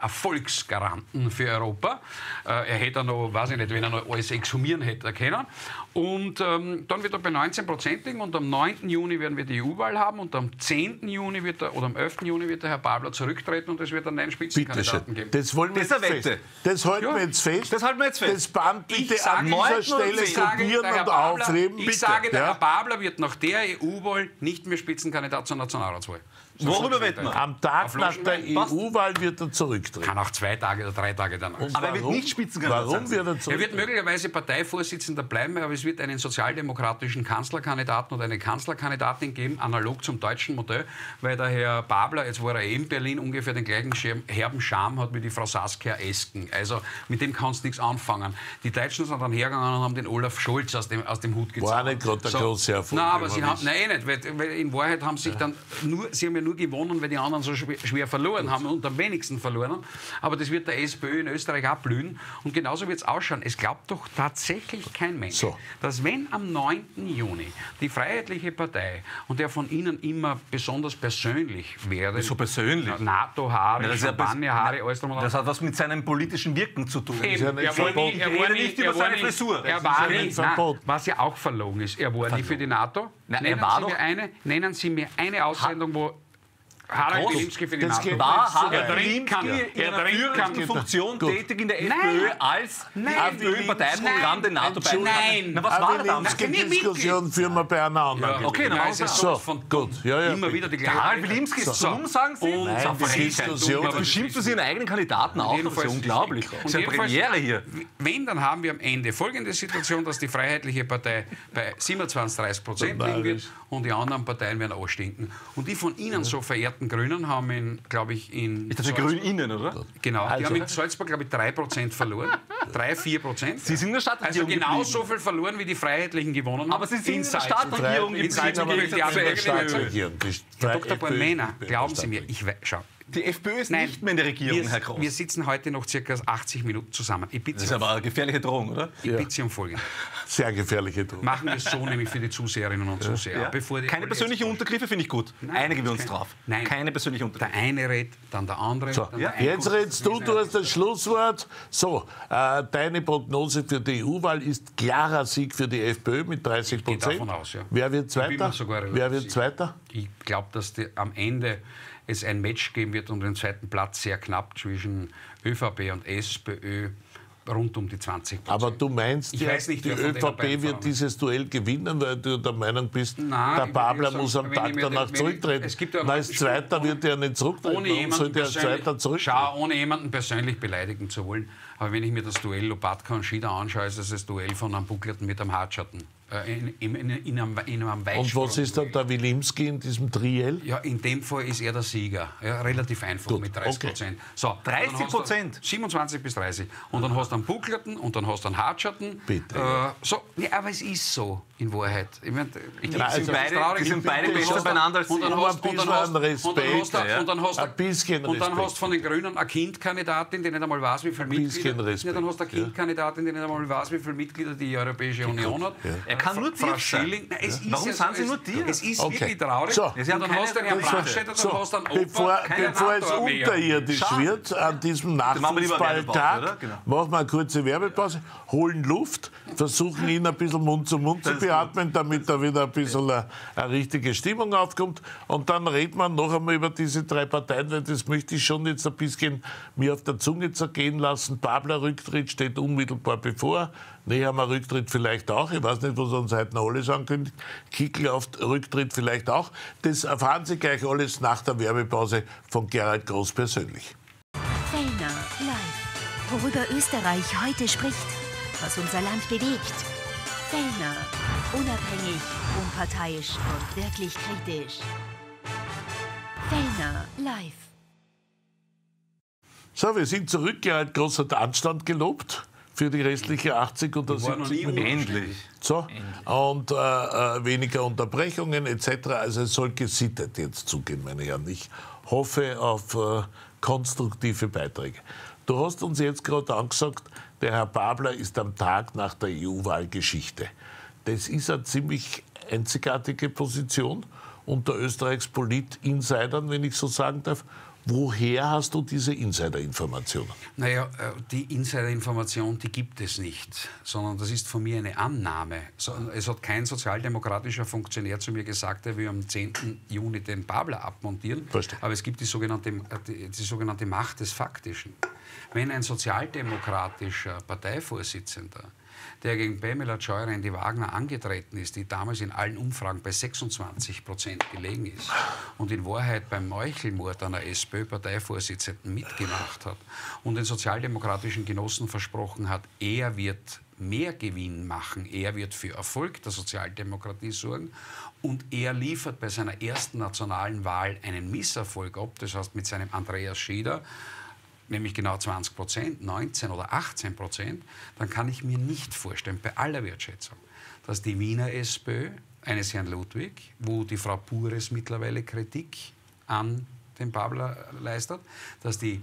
Erfolgsgaranten für Europa. Äh, er hätte noch, weiß ich nicht, wenn er noch alles exhumieren hätte können. Und ähm, dann wird er bei 19 Prozent liegen und am 9. Juni werden wir die EU-Wahl haben und am 10. Juni wird er, oder am 11. Juni wird der Herr Babler zurücktreten und es wird einen neuen Spitzenkandidaten geben. Das wollen wir Das jetzt fest. Das halten Ja. wir jetzt fest. Das halten wir jetzt fest. Das Band bitte Ich sage an dieser 9. Stelle Ich sage, kopieren und aufheben. Ich bitte. sage, der ja? Herr Babler wird nach der EU-Wahl nicht mehr Spitzenkandidat zur Nationalratswahl. So Worüber wetten wir? Am Tag nach der. EU-Wahl wird er zurücktreten. Kann auch zwei Tage oder drei Tage danach. Und Aber er wird warum? nicht Spitzenkandidat Warum sein. wird er Er wird zurücktreten? möglicherweise Parteivorsitzender bleiben, aber es wird einen sozialdemokratischen Kanzlerkandidaten oder eine Kanzlerkandidatin geben, analog zum deutschen Modell, weil der Herr Babler, jetzt war er eh in Berlin, ungefähr den gleichen herben Charme hat wie die Frau Saskia Esken. Also mit dem kannst du nichts anfangen. Die Deutschen sind dann hergegangen und haben den Olaf Scholz aus dem, aus dem Hut gezogen. War nicht gerade der große Erfolg, Nein, aber sie haben, nein, nicht, weil, weil in Wahrheit haben sich dann nur, sie haben ja nur gewonnen, weil die anderen so schwer, schwer verloren haben und am wenigsten verloren haben. Aber das wird der SPÖ in Österreich auch blühen. Und genauso wird es ausschauen. Es glaubt doch tatsächlich kein Mensch, So. Dass wenn am 9. Juni die Freiheitliche Partei und der von Ihnen immer besonders persönlich wäre, So persönlich? NATO, Haare, Ja, das ist ja Champagner, bes- Haare, alles drum und. Das hat was mit seinem politischen Wirken zu tun. Eben, nicht er war nie, er war nicht über er seine Frisur. Er war nicht was ja auch verlogen ist, er war nie für die NATO. Nein, er nennen, war Sie doch- mir eine, nennen Sie mir eine Aussendung, wo Harald. Wilimski finde ich Das geht War Harald Er Wilimski kann- in er trinkt führenden Funktion Gut. tätig in der Nein. FPÖ als. FPÖ-Parteiprogramm den NATO Entschuldigung. Nein. Na, was war da die damals? Nicht Diskussion führen wir bei einer anderen. okay, dann machen es wir so. von gut. Ja, ja, immer wieder die Der Harald Wilimski ist So. dumm, sagen Sie? Und Das ist Nein, eine die. Diskussion- schimpfst du Ihren eigenen Kandidaten auch, das ist ja unglaublich. Das ist Und eine Premiere hier. Wenn, dann haben wir am Ende folgende Situation, dass die Freiheitliche Partei bei 27, 30 Prozent liegen wird und die anderen Parteien werden ausstinken. Und die von Ihnen so verehrten Grünen haben in, glaube ich, in Ist das für Grün innen, oder? Genau, die Also- haben in Salzburg, glaube ich, 3% verloren. 3, 4 Prozent. Sie sind in der Also Stadtregierung genau geblieben. so viel verloren, wie die Freiheitlichen gewonnen haben. Aber Sie sind in der Salzburg. Stadtregierung In Salzburg die in. Die Herr Dr. FPÖ Bormena, ist glauben Sie mir, Staatsregierung. ich we- schau. Die FPÖ ist Nein, nicht mehr in der Regierung, wir, Herr Groß. Wir sitzen heute noch circa 80 Minuten zusammen. Ich bitte, Das ist Sie, aber eine gefährliche Drohung, oder? ich bitte Sie um Folgendes. Sehr gefährliche Drohung. Machen wir es so nämlich für die Zuseherinnen und Zuseher. Bevor die Keine persönlichen Untergriffe finde ich gut. Einigen wir uns Kein- drauf. Nein. Keine persönlichen Untergriffe. Der eine redet, dann der andere. So, dann der eine jetzt redest du, du hast das Schlusswort. So, äh, deine Prognose für die EU-Wahl ist klarer Sieg für die FPÖ mit 30 gehe Prozent. davon aus, ja. Wer wird Ich bin Zweiter? mir sogar relativ Wer wird. Zweiter? Ich glaube, dass die, am Ende es ein Match geben wird um den zweiten Platz sehr knapp zwischen ÖVP und SPÖ rund um die 20% Aber du meinst Ich ja, weiß nicht, die ÖVP wird dieses Duell gewinnen, weil du der Meinung bist, Nein, der Babler muss am Tag danach zurücktreten. es gibt Na, als Zweiter wird er nicht zurücktreten. ohne Warum jemanden, sollte er als Zweiter persönlich, zurücktreten? schau, ohne jemanden persönlich beleidigen zu wollen. Aber wenn ich mir das Duell Lopatka und Schieder anschaue, ist es das Duell von einem Buckelten mit einem Hartschatten. Äh, in, in, in, in, einem, in einem Und was ist dann der Wilimski in diesem Triell? Ja, in dem Fall ist er der Sieger. Ja, relativ einfach Gut, mit 30 okay. Prozent. So, 30 dann hast du Prozent? 27 bis 30. Und dann hast du einen Bucklerten und dann hast du einen Hartschatten. Bitte. Äh, so, nee, aber es ist so in Wahrheit. Ich mein, ich die sind beide- die sind beide besser beieinander als und dann hast ein und dann bisschen hast- Respekt, und dann hast du- ein bisschen Und dann hast du von den Grünen eine Kindkandidatin, die nicht einmal weiß, wie viele bisschen Mitglieder. Respekt, Ja, dann hast du eine ja. Kindkandidatin, die nicht einmal weiß, wie viele Mitglieder die Europäische Union hat. Er kann nur tief sein. Nein, es ist Warum ja sind Sie es, nur dir? Es ist Okay. wirklich traurig. So. Sie haben dann hast du einen Herrn So, Brandstätter, dann hast du einen Opa, bevor, bevor es unterirdisch Schade. wird an diesem wir? Nachfußballtag, Genau. machen wir eine kurze Werbepause, holen Luft, versuchen ihn ein bisschen Mund zu Mund zu beatmen, damit da wieder ein bisschen eine, eine richtige Stimmung aufkommt. Und dann redet man noch einmal über diese drei Parteien, weil das möchte ich schon jetzt ein bisschen mir auf der Zunge zergehen lassen. Babler Rücktritt steht unmittelbar bevor. Nehammer Rücktritt vielleicht auch. Ich weiß nicht, was uns heute noch alles ankündigt. Kickel auf Rücktritt vielleicht auch. Das erfahren Sie gleich alles nach der Werbepause von Gerald Groß persönlich. Fellner live. Worüber Österreich heute spricht. Was unser Land bewegt. Fellner. Unabhängig, unparteiisch und wirklich kritisch. Fellner live. So, wir sind zurück. Gerald Groß hat Anstand gelobt für die restliche 80 oder war noch 70 nie Minuten. Endlich. So, und äh, äh, weniger Unterbrechungen etc. Also es soll gesittet jetzt zugehen, meine Herren. Ich hoffe auf äh, konstruktive Beiträge. Du hast uns jetzt gerade angesagt, der Herr Babler ist am Tag nach der EU-Wahl Geschichte. Das ist eine ziemlich einzigartige Position unter Österreichs Polit-Insidern, wenn ich so sagen darf. Woher hast du diese Insider-Informationen? Naja, äh, die Insider-Information, die gibt es nicht, sondern das ist von mir eine Annahme. Es hat kein sozialdemokratischer Funktionär zu mir gesagt, er will am 10. Juni den Babler abmontieren. Verstehe. Aber es gibt die sogenannte, äh, die, die sogenannte Macht des Faktischen. Wenn ein sozialdemokratischer Parteivorsitzender der gegen Pamela in die Wagner angetreten ist, die damals in allen Umfragen bei 26 Prozent gelegen ist und in Wahrheit beim Meuchelmord einer SPÖ-Parteivorsitzenden mitgemacht hat und den sozialdemokratischen Genossen versprochen hat, er wird mehr Gewinn machen, er wird für Erfolg der Sozialdemokratie sorgen und er liefert bei seiner ersten nationalen Wahl einen Misserfolg ab, das heißt mit seinem Andreas Schieder, nämlich genau 20 Prozent, 19 oder 18 Prozent, dann kann ich mir nicht vorstellen, bei aller Wertschätzung, dass die Wiener SPÖ eines Herrn Ludwig, wo die Frau Pures mittlerweile Kritik an dem Babler leistet, dass die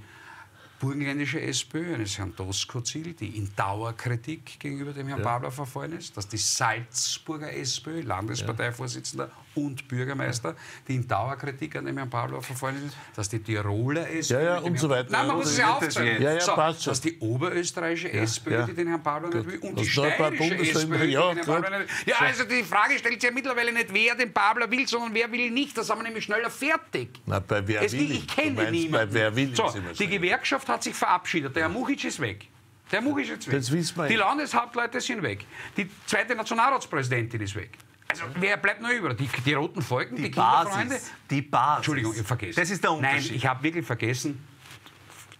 burgenländische SPÖ eines Herrn Doskozil, die in Dauerkritik gegenüber dem Herrn Babler verfallen ist, dass die Salzburger SPÖ, Landesparteivorsitzender, und Bürgermeister, die in Dauerkritik an dem Herrn Pavlov verfallen sind, dass die Tiroler SPÖ... Ja, ja, die und so weiter. Nein, man Ja, muss das es ja das aufzählen. Ja, ja, so, passt schon. dass die oberösterreichische SPÖ, ja. die den Herrn Pavlov nicht will, und die Dass da ein paar steirische SPÖ, die ja, den Herrn nicht will. Ja, also die Frage stellt sich ja mittlerweile nicht, wer den Pavlov will, sondern wer will ihn nicht. Das haben wir nämlich schneller fertig. Na, bei wer Es, will ich, kenne niemanden. Bei wer will so, die. Gewerkschaft hat sich verabschiedet. Der Herr Muchic ist weg. Der Muchic ist weg. Das wissen wir die. Landeshauptleute sind weg. Die zweite Nationalratspräsidentin ist weg. Also wer bleibt noch über? Die, die roten Folgen, die, Die Kinderfreunde? Basis. Die Basis. Entschuldigung, ich habe vergessen. Das ist der Unterschied. Nein, ich habe wirklich vergessen,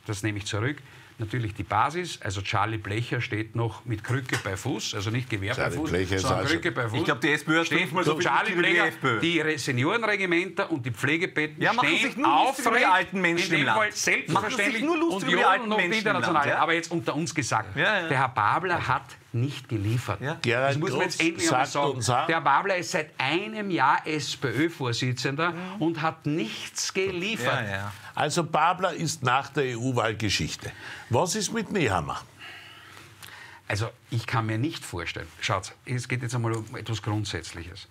das nehme ich zurück. Natürlich die Basis, also Charlie Blecher steht noch mit Krücke bei Fuß, also nicht Gewehr Charlie bei Fuß, Blecher ist sondern also- Krücke bei Fuß. Ich glaube, die SPÖ hat steht fünfmal so Charlie die Blecher, die Re- Seniorenregimenter und die Pflegebetten Ja, machen stehen sich nur lustig über die aufrecht, alten Menschen in im dem Land. Fall Machen selbstverständlich sich nur lustig und über die alten Menschen. Land, ja. Aber jetzt unter uns gesagt, Ja, ja. der Herr Babler hat nicht geliefert. Ja. Gerhard Das muss man jetzt endlich einmal sagt sagen. Der Herr Babler ist seit einem Jahr SPÖ-Vorsitzender und hat nichts geliefert. Ja, ja. Also Babler ist nach der EU-Wahl Geschichte. Was ist mit Nehammer? Also ich kann mir nicht vorstellen, schaut, es geht jetzt einmal um etwas Grundsätzliches.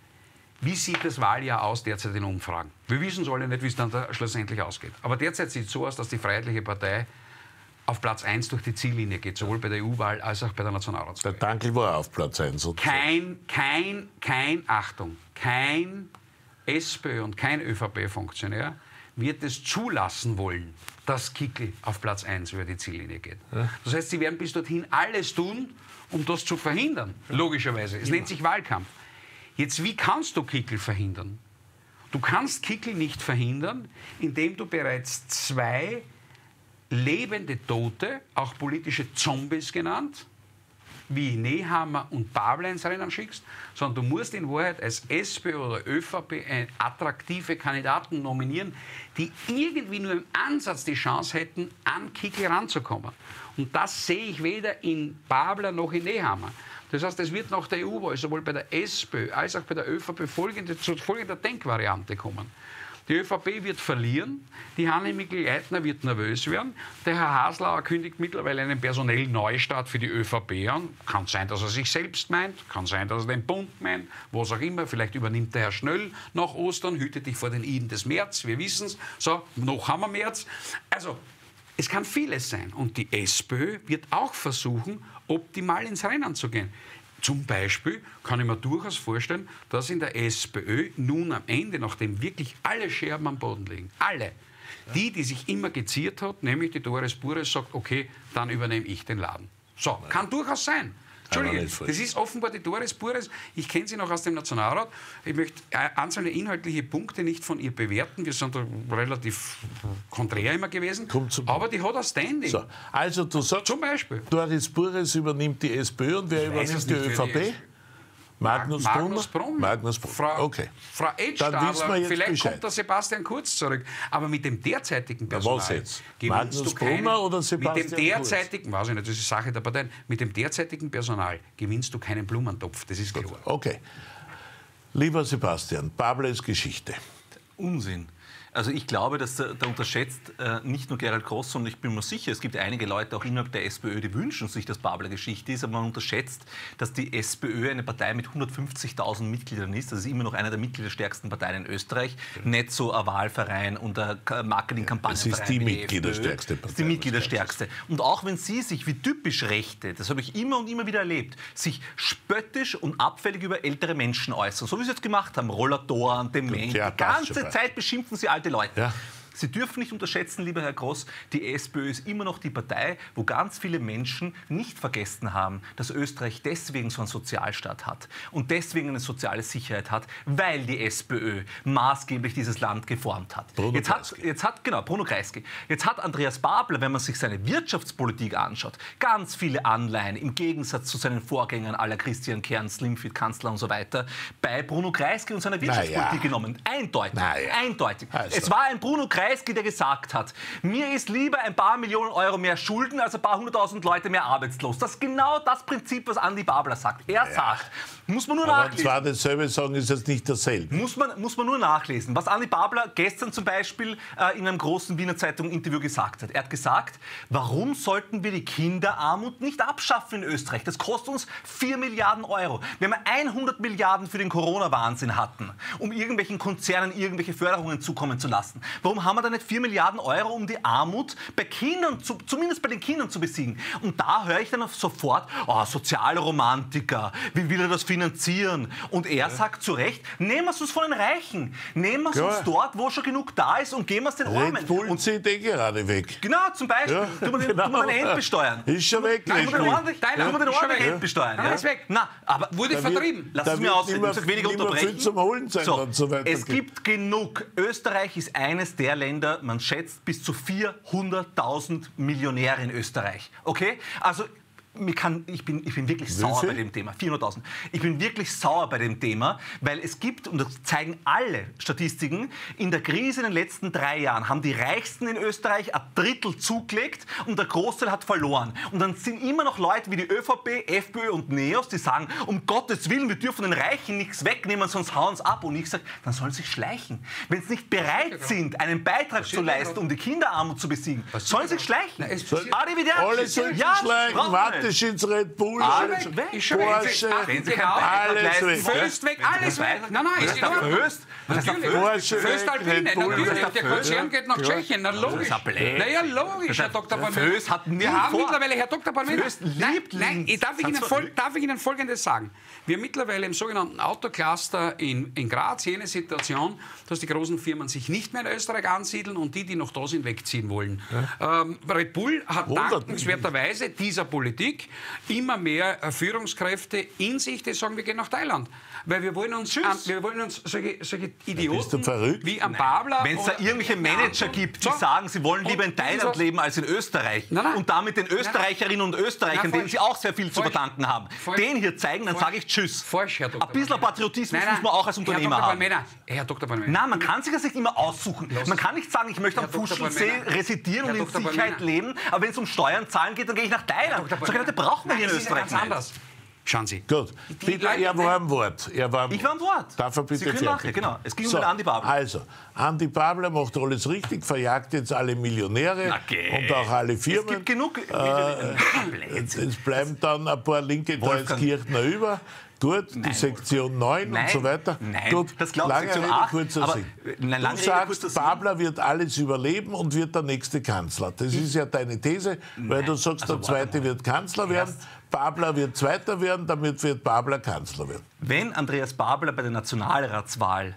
Wie sieht das Wahljahr aus derzeit in Umfragen? Wir wissen es alle nicht, wie es dann da schlussendlich ausgeht. Aber derzeit sieht es so aus, dass die Freiheitliche Partei auf Platz 1 durch die Ziellinie geht, sowohl bei der EU-Wahl als auch bei der Nationalratswahl. Der Dankel war auf Platz 1. sozusagen. Kein, kein, kein, Achtung, kein SPÖ und kein ÖVP-Funktionär wird es zulassen wollen, dass Kickl auf Platz 1 über die Ziellinie geht. Das heißt, sie werden bis dorthin alles tun, um das zu verhindern, logischerweise. Es nennt sich Wahlkampf. Jetzt, wie kannst du Kickl verhindern? Du kannst Kickl nicht verhindern, indem du bereits zwei lebende Tote, auch politische Zombies genannt, wie Nehammer und Babler ins Rennen schickst, sondern du musst in Wahrheit als SPÖ oder ÖVP attraktive Kandidaten nominieren, die irgendwie nur im Ansatz die Chance hätten, an Kickel ranzukommen. Und das sehe ich weder in Babler noch in Nehammer. Das heißt, es wird nach der EU-Wahl sowohl bei der SPÖ als auch bei der ÖVP folgende, zu folgender Denkvariante kommen. Die ÖVP wird verlieren, die Hanne-Mikl-Leitner wird nervös werden, der Herr Haslauer kündigt mittlerweile einen personellen Neustart für die ÖVP an. Kann sein, dass er sich selbst meint, kann sein, dass er den Bund meint, was auch immer. Vielleicht übernimmt der Herr Schnöll nach Ostern, hütet dich vor den Iden des März, wir wissen es. So, noch haben wir März. Also, es kann vieles sein. Und die SPÖ wird auch versuchen, optimal ins Rennen zu gehen. Zum Beispiel kann ich mir durchaus vorstellen, dass in der SPÖ nun am Ende, nachdem wirklich alle Scherben am Boden liegen, alle, die, die sich immer geziert hat, nämlich die Doris Bures, sagt, okay, dann übernehme ich den Laden. So, kann durchaus sein. Entschuldige, das ist offenbar die Doris Bures. Ich kenne sie noch aus dem Nationalrat. Ich möchte einzelne inhaltliche Punkte nicht von ihr bewerten. Wir sind da relativ konträr immer gewesen. Kommt zum Aber die hat ein Standing. So, also du sagst, Zum Beispiel. Doris Bures übernimmt die SPÖ und wer es übernimmt die die ÖVP? ist. Magnus, Magnus Brunner? Magnus Brunner. Frau, okay. Frau Dann Edstadler, vielleicht Bescheid. kommt der Sebastian Kurz zurück. Aber mit dem derzeitigen Na, Personal was jetzt? gewinnst Magnus du keinen, Brunner oder Mit Sebastian dem derzeitigen, weiß ich nicht, das ist Sache der Parteien, mit dem derzeitigen Personal gewinnst du keinen Blumentopf, das ist klar. Okay. Lieber Sebastian, Babler ist Geschichte. Unsinn. Also ich glaube, dass da, da unterschätzt äh, nicht nur Gerald Gross, sondern ich bin mir sicher, es gibt einige Leute auch innerhalb der SPÖ, die wünschen sich, dass Babler Geschichte ist, aber man unterschätzt, dass die SPÖ eine Partei mit 150.000 Mitgliedern ist. Das ist immer noch eine der mitgliederstärksten Parteien in Österreich. Nicht so ein Wahlverein und ein Ka- Marketingkampagnenverein. Es ist die mitgliederstärkste. Partei, Es ist die mitgliederstärkste. Und auch wenn Sie sich wie typisch Rechte, das habe ich immer und immer wieder erlebt, sich spöttisch und abfällig über ältere Menschen äußern, so wie Sie es gemacht haben, Rollatoren, Dement, Ja, die ganze. Zeit beschimpfen Sie alte Leute. Ja. Sie dürfen nicht unterschätzen, lieber Herr Gross, die SPÖ ist immer noch die Partei, wo ganz viele Menschen nicht vergessen haben, dass Österreich deswegen so einen Sozialstaat hat und deswegen eine soziale Sicherheit hat, weil die SPÖ maßgeblich dieses Land geformt hat. Bruno jetzt hat, Kreisky. jetzt hat, genau, Bruno Kreisky. Jetzt hat Andreas Babler, wenn man sich seine Wirtschaftspolitik anschaut, ganz viele Anleihen im Gegensatz zu seinen Vorgängern aller Christian Kern, Slimfit, Kanzler und so weiter, bei Bruno Kreisky und seiner Wirtschaftspolitik Naja. genommen. Eindeutig. Naja. Eindeutig. Also. Es war ein Bruno Kreisky Kreisky, der gesagt hat, mir ist lieber ein paar Millionen Euro mehr Schulden als ein paar hunderttausend Leute mehr arbeitslos. Das ist genau das Prinzip, was Andi Babler sagt. Er sagt, muss man nur Aber nachlesen. zwar dasselbe sagen, ist es nicht dasselbe. Muss man, muss man nur nachlesen. Was Andi Babler gestern zum Beispiel äh, in einem großen Wiener Zeitung-Interview gesagt hat. Er hat gesagt, warum sollten wir die Kinderarmut nicht abschaffen in Österreich? Das kostet uns 4 Milliarden Euro. Wenn wir 100 Milliarden für den Corona-Wahnsinn hatten, um irgendwelchen Konzernen irgendwelche Förderungen zukommen zu lassen, warum haben wir da nicht 4 Milliarden Euro, um die Armut bei Kindern, zu, zumindest bei den Kindern zu besiegen? Und da höre ich dann sofort, oh, Sozialromantiker, wie will er das finanzieren? Und er sagt zu Recht, nehmen wir es uns von den Reichen, nehmen wir es Ja. uns dort, wo schon genug da ist und geben wir es den Armen. Und zieht eh gerade weg. Genau, zum Beispiel. Ja, tun wir den, genau. den Endbesteuern. Ist schon weg. Nein, Tun wir den Red Bull. ordentlich, Tyler, tun wir den ist schon ordentlich weg. Endbesteuern. Nein, ja? ist weg. Na, aber Wurde vertrieben. Lass es mir ausreden, ich weniger unterbrechen. viel zum Holen sein, so, so es gibt genug. Österreich ist eines der Länder, man schätzt bis zu 400.000 Millionäre in Österreich. Okay? Also mir kann, ich, bin, ich bin wirklich sauer viel? bei dem Thema. 400.000. Ich bin wirklich sauer bei dem Thema, weil es gibt, und das zeigen alle Statistiken, in der Krise in den letzten drei Jahren haben die Reichsten in Österreich ein Drittel zugelegt und der Großteil hat verloren. Und dann sind immer noch Leute wie die ÖVP, FPÖ und NEOS, die sagen, um Gottes Willen, wir dürfen den Reichen nichts wegnehmen, sonst hauen sie ab. Und ich sage, dann sollen sie sich schleichen. Wenn sie nicht bereit sind, einen Beitrag zu leisten, um die Kinderarmut zu besiegen, sollen sie sich schleichen. Na, es Arrivederci. Alle sollten Ja, schleichen, brauchen Mateschitz, Red Bull, Alle alles weg. Ist schon weg. Porsche, alles weg. Föst weg, alles weg. Nein, nein, ist Was in ist der Ordnung. Porsche Föst Alpine, natürlich. Der Konzern geht nach Tschechien, na logisch. ist ein Blöd. Na ja, logisch, Herr Dr. Palmer. Föst hat nie Wir haben mittlerweile, Herr Dr. Palmer, liebt nein, darf, ich Ihnen darf ich Folgendes sagen. Wir haben mittlerweile im sogenannten Autocluster in, in Graz jene Situation, dass die großen Firmen sich nicht mehr in Österreich ansiedeln und die, die noch da sind, wegziehen wollen. Ähm, Red Bull hat dankenswerterweise dieser Politik immer mehr äh, Führungskräfte in sich, die sagen, wir gehen nach Thailand. Weil wir wollen uns, an, wir wollen uns solche, solche Idioten wie am Babler... Wenn es da irgendwelche Manager gibt, die So. sagen, sie wollen lieber in Thailand leben als in Österreich Nein, nein. und damit den Österreicherinnen und Österreichern, Nein, denen sie auch sehr viel zu Falsch. verdanken haben, Falsch. den hier zeigen, dann sage ich Tschüss. Falsch, Herr Dr. Ein bisschen. Patriotismus Nein, nein, muss man auch als Herr Unternehmer Dr. haben. Herr Dr. Palmer. Nein, man kann sich das nicht immer aussuchen. Man kann nicht sagen, ich möchte am Herr. Fuschelsee residieren und Herr in. Sicherheit leben, aber wenn es um Steuern zahlen geht, dann gehe ich nach Thailand. Solche Leute brauchen wir hier in Österreich ganz nicht. anders. Schauen Sie. Gut, bitte, er war am Wort. Er war am Ich war am Wort. Darf er bitte Sie können fertig machen, genau. Es ging um so, den Andi Babler. Also, Andi Babler macht alles richtig, verjagt jetzt alle Millionäre geh. und auch alle Firmen. Es gibt genug. Äh, es bleiben dann ein paar linke. Kreuzkirchner über. Gut, die Sektion 9 und Nein, so weiter. nein, Gut, das glaubt lange Sektion Rede, 8, kurzer aber, Sinn. äh, nein, lange du Rede, sagst. Babler wird alles überleben und wird der nächste Kanzler. Das ist ja deine These, weil du sagst, also der Zweite wird Kanzler werden, Babler wird Zweiter werden, damit wird Babler Kanzler werden. Wenn Andreas Babler bei der Nationalratswahl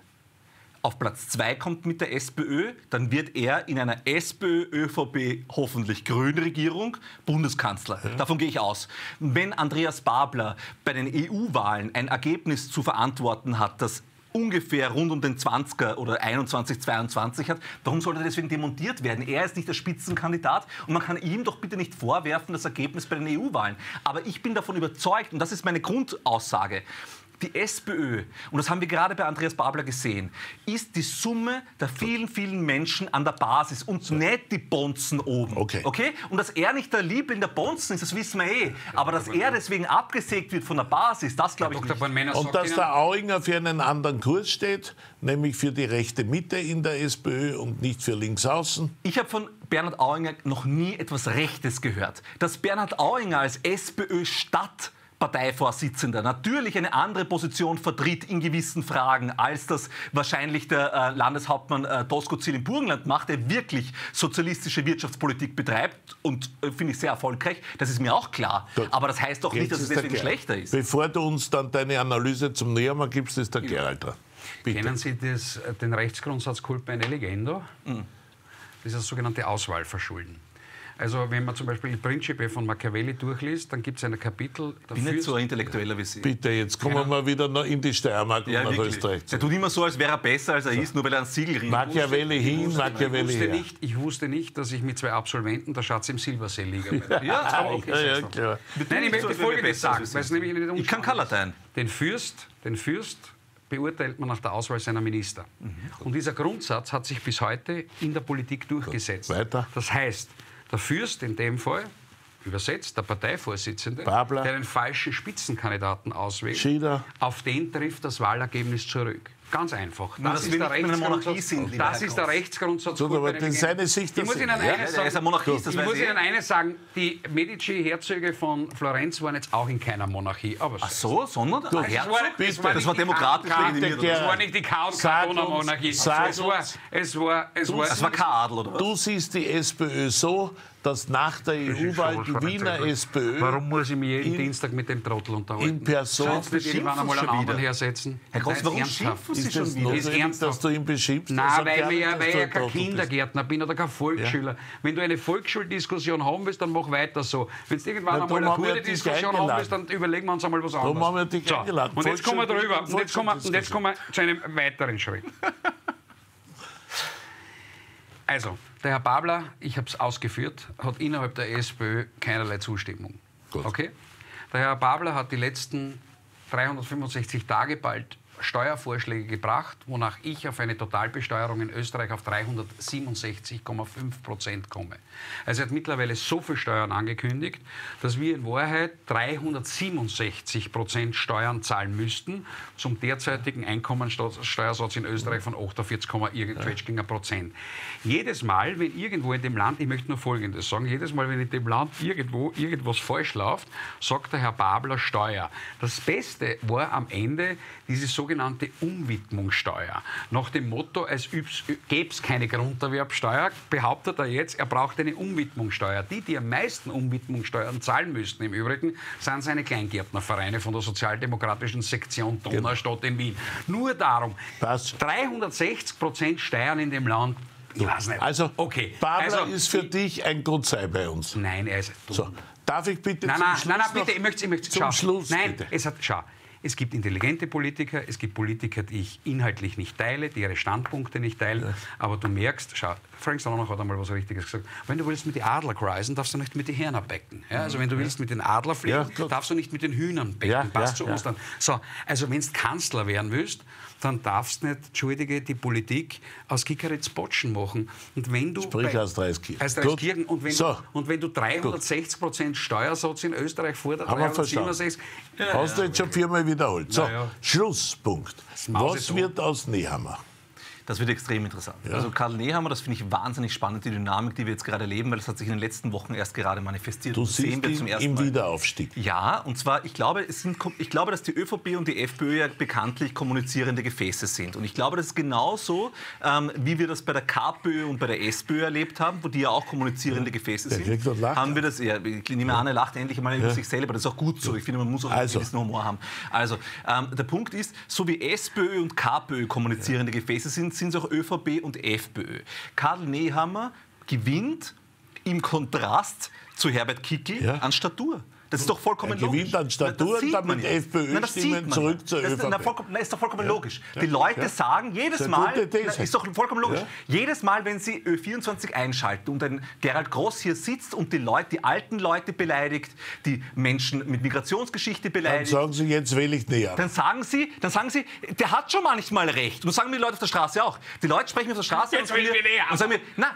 auf Platz 2 kommt mit der SPÖ, dann wird er in einer SPÖ, ÖVP, hoffentlich Grünen-Regierung Bundeskanzler. Davon gehe ich aus. Wenn Andreas Babler bei den EU-Wahlen ein Ergebnis zu verantworten hat, das ungefähr rund um den 20er oder 21, 22 hat, warum sollte er deswegen demontiert werden? Er ist nicht der Spitzenkandidat und man kann ihm doch bitte nicht vorwerfen, das Ergebnis bei den EU-Wahlen. Aber ich bin davon überzeugt, und das ist meine Grundaussage, die SPÖ, und das haben wir gerade bei Andreas Babler gesehen, ist die Summe der vielen, vielen Menschen an der Basis und nicht die Bonzen oben. Okay. okay? Und dass er nicht der Liebling der Bonzen ist, das wissen wir eh. Aber dass er deswegen abgesägt wird von der Basis, das glaube ich Dr. nicht. Und dass der Auinger für einen anderen Kurs steht, nämlich für die rechte Mitte in der SPÖ und nicht für links außen. Ich habe von Bernhard Auinger noch nie etwas Rechtes gehört. Dass Bernhard Auinger als SPÖ-Stadt Parteivorsitzender natürlich eine andere Position vertritt in gewissen Fragen, als das wahrscheinlich der äh, Landeshauptmann äh, Doskozil im Burgenland macht, der wirklich sozialistische Wirtschaftspolitik betreibt und äh, finde ich sehr erfolgreich. Das ist mir auch klar. Gut. Aber das heißt doch nicht, dass es deswegen Gerald. schlechter ist. Bevor du uns dann deine Analyse zum Nähermann gibst, ist der Gerald dran. Bitte. Kennen Sie das, äh, den Rechtsgrundsatz culpa in elegendo? Mhm. Das ist das sogenannte Auswahlverschulden. Also wenn man zum Beispiel Il Principe von Machiavelli durchliest, dann gibt es ein Kapitel Ich bin nicht so ein Intellektueller wie Sie. Bitte, jetzt kommen wir wieder in die Steiermark und Ja, nach wirklich. Österreich. Der tut immer so, als wäre er besser, als er ist, nur weil er ein Siegel ringt. Machiavelli hin, ich Machiavelli wusste, her. nicht, ich wusste nicht, dass ich mit zwei Absolventen der Schatz im Silbersee liege. Ja, aber okay. Ja, ja, klar. Nein, ich so, möchte wir Folgendes besser, sagen, nicht Ich kann. Kalatein. Den Fürst, den Fürst beurteilt man nach der Auswahl seiner Minister. Und dieser Grundsatz hat sich bis heute in der Politik durchgesetzt. weiter. Das heißt, der Fürst in dem Fall, übersetzt, der Parteivorsitzende, Babler. der einen falschen Spitzenkandidaten auswählt, Schieder. auf den trifft das Wahlergebnis zurück. Ganz einfach. Wir nicht mehr eine Monarchie sind, das ist der. Rechtsgrundsatz. Gut, aber das ist seine. Sicht Ich der muss Ihnen eines ja? Sagen. ist Monarchist, das ich muss ich. Ihnen eines sagen, die Medici-Herzöge von Florenz waren jetzt auch in keiner Monarchie. Aber Ach so, sondern Das war, Herzog? das war, Das nicht war die demokratisch legitimiert. Das war nicht die K- und sag Es war, es war, es war, Das war kein Adel, oder was? Du siehst die SPÖ so, dass nach der EU-Wahl die Wiener SPÖ Warum muss ich mich jeden in- Dienstag mit dem Trottel unterhalten? in Person- Kannst du nicht irgendwann Schimpfen einmal einen schon anderen wieder. hersetzen? Herr Groß, Nein, warum ernsthaft. schimpfen Sie ist schon das wieder? notwendig, ernsthaft. dass du ihn beschimpfst? Nein, sagt weil, gerne, wir ja, weil ich ja kein Trottel bist. Kindergärtner bin oder kein Volksschüler. Wenn du eine Volksschuldiskussion haben willst, dann mach weiter so. Wenn du irgendwann einmal eine gute Diskussion haben willst, dann überlegen wir uns einmal was anderes. Darum haben wir dich eingeladen. Und jetzt kommen wir drüber. Und jetzt kommen wir zu einem weiteren Schritt. Also, der Herr Babler, ich habe es ausgeführt, hat innerhalb der SPÖ keinerlei Zustimmung. Gut. Okay? Der Herr Babler hat die letzten 365 Tage bald Steuervorschläge gebracht, wonach ich auf eine Totalbesteuerung in Österreich auf 367,5 Prozent komme. Also er hat mittlerweile so viel Steuern angekündigt, dass wir in Wahrheit 367 Prozent Steuern zahlen müssten zum derzeitigen Einkommensteuersatz in Österreich von 48, irgendwelche Prozent. Jedes Mal, wenn irgendwo in dem Land, ich möchte nur Folgendes sagen, jedes Mal, wenn in dem Land irgendwo irgendwas falsch läuft, sagt der Herr Babler Steuer. Das Beste war am Ende diese sogenannte Umwidmungssteuer. Nach dem Motto, als gäbe es keine Grunderwerbsteuer, behauptet er jetzt, er braucht eine Umwidmungssteuer. Die, die am meisten Umwidmungssteuern zahlen müssten im Übrigen, sind seine Kleingärtnervereine von der sozialdemokratischen Sektion Donaustadt in Wien. Nur darum, Passt. 360 Prozent Steuern in dem Land, ich weiß nicht. Also, okay. Babler Also, ist für dich ein Grund sei bei uns. Nein, er ist dumm. So, darf ich bitte Nein, zum nein, Schluss nein, nein, bitte, ich möchte, ich möchte Zum schau, Schluss, Nein, bitte. es hat, schau, es gibt intelligente Politiker, es gibt Politiker, die ich inhaltlich nicht teile, die ihre Standpunkte nicht teilen, aber du merkst, schau, Frank Stallone hat einmal was Richtiges gesagt, wenn du willst mit den Adler kreisen, darfst du nicht mit den Hörner becken. Ja, also wenn du willst mit den Adler fliegen, Ja, darfst du nicht mit den Hühnern becken, Ja, passt ja, zu ja. uns dann. So, also wenn du Kanzler werden willst, dann darfst du nicht, entschuldige, die Politik aus Kickeritz Botschen machen. Und wenn du Sprich bei- aus Dreiskirchen. Aus Gut. Dreiskirchen. Und wenn, So. und wenn du 360 Prozent Steuersatz in Österreich verstanden. 367, Hast du jetzt schon viermal wiederholt. So, ja. Schlusspunkt. Was wird aus Nehammer? Das wird extrem interessant. Also Karl Nehammer, das finde ich wahnsinnig spannend, die Dynamik, die wir jetzt gerade erleben, weil das hat sich in den letzten Wochen erst gerade manifestiert. Du das sehen siehst wir ihn zum ersten im Mal. Wiederaufstieg. Ja, und zwar, ich glaube, es sind, ich glaube, dass die ÖVP und die FPÖ ja bekanntlich kommunizierende Gefäße sind. Und ich glaube, das ist genauso, ähm, wie wir das bei der KPÖ und bei der SPÖ erlebt haben, wo die ja auch kommunizierende Gefäße Der sind. und lacht. Haben wir das, ja, ich nehme an, er lacht endlich mal über sich selber. Das ist auch gut so. Ich finde, man muss auch Also. einen gewissen Humor haben. Also, ähm, der Punkt ist, so wie SPÖ und KPÖ kommunizierende Gefäße sind, sind es auch ÖVP und FPÖ. Karl Nehammer gewinnt im Kontrast zu Herbert Kickl Ja. an Statur. Das ist doch vollkommen Er gewinnt logisch. an Statur Das sieht und damit man ja. FPÖ Nein, das Stimmen sieht man zurück zur das, ÖVP. Na, vollkommen, na, ist doch vollkommen Ja. logisch. Die Leute Ja. sagen jedes Das ist Mal, na, ist doch vollkommen logisch, Ja. jedes Mal, wenn sie Ö24 einschalten und ein Gerald Groß hier sitzt und die Leute, die alten Leute beleidigt, die Menschen mit Migrationsgeschichte Dann beleidigt, sagen Sie, jetzt wähle ich Nehammer. dann sagen sie, dann sagen sie, der hat schon manchmal recht. Und das sagen die Leute auf der Straße auch. Die Leute sprechen auf der Straße Jetzt und, will sagen ich mir, näher. und sagen mir, na,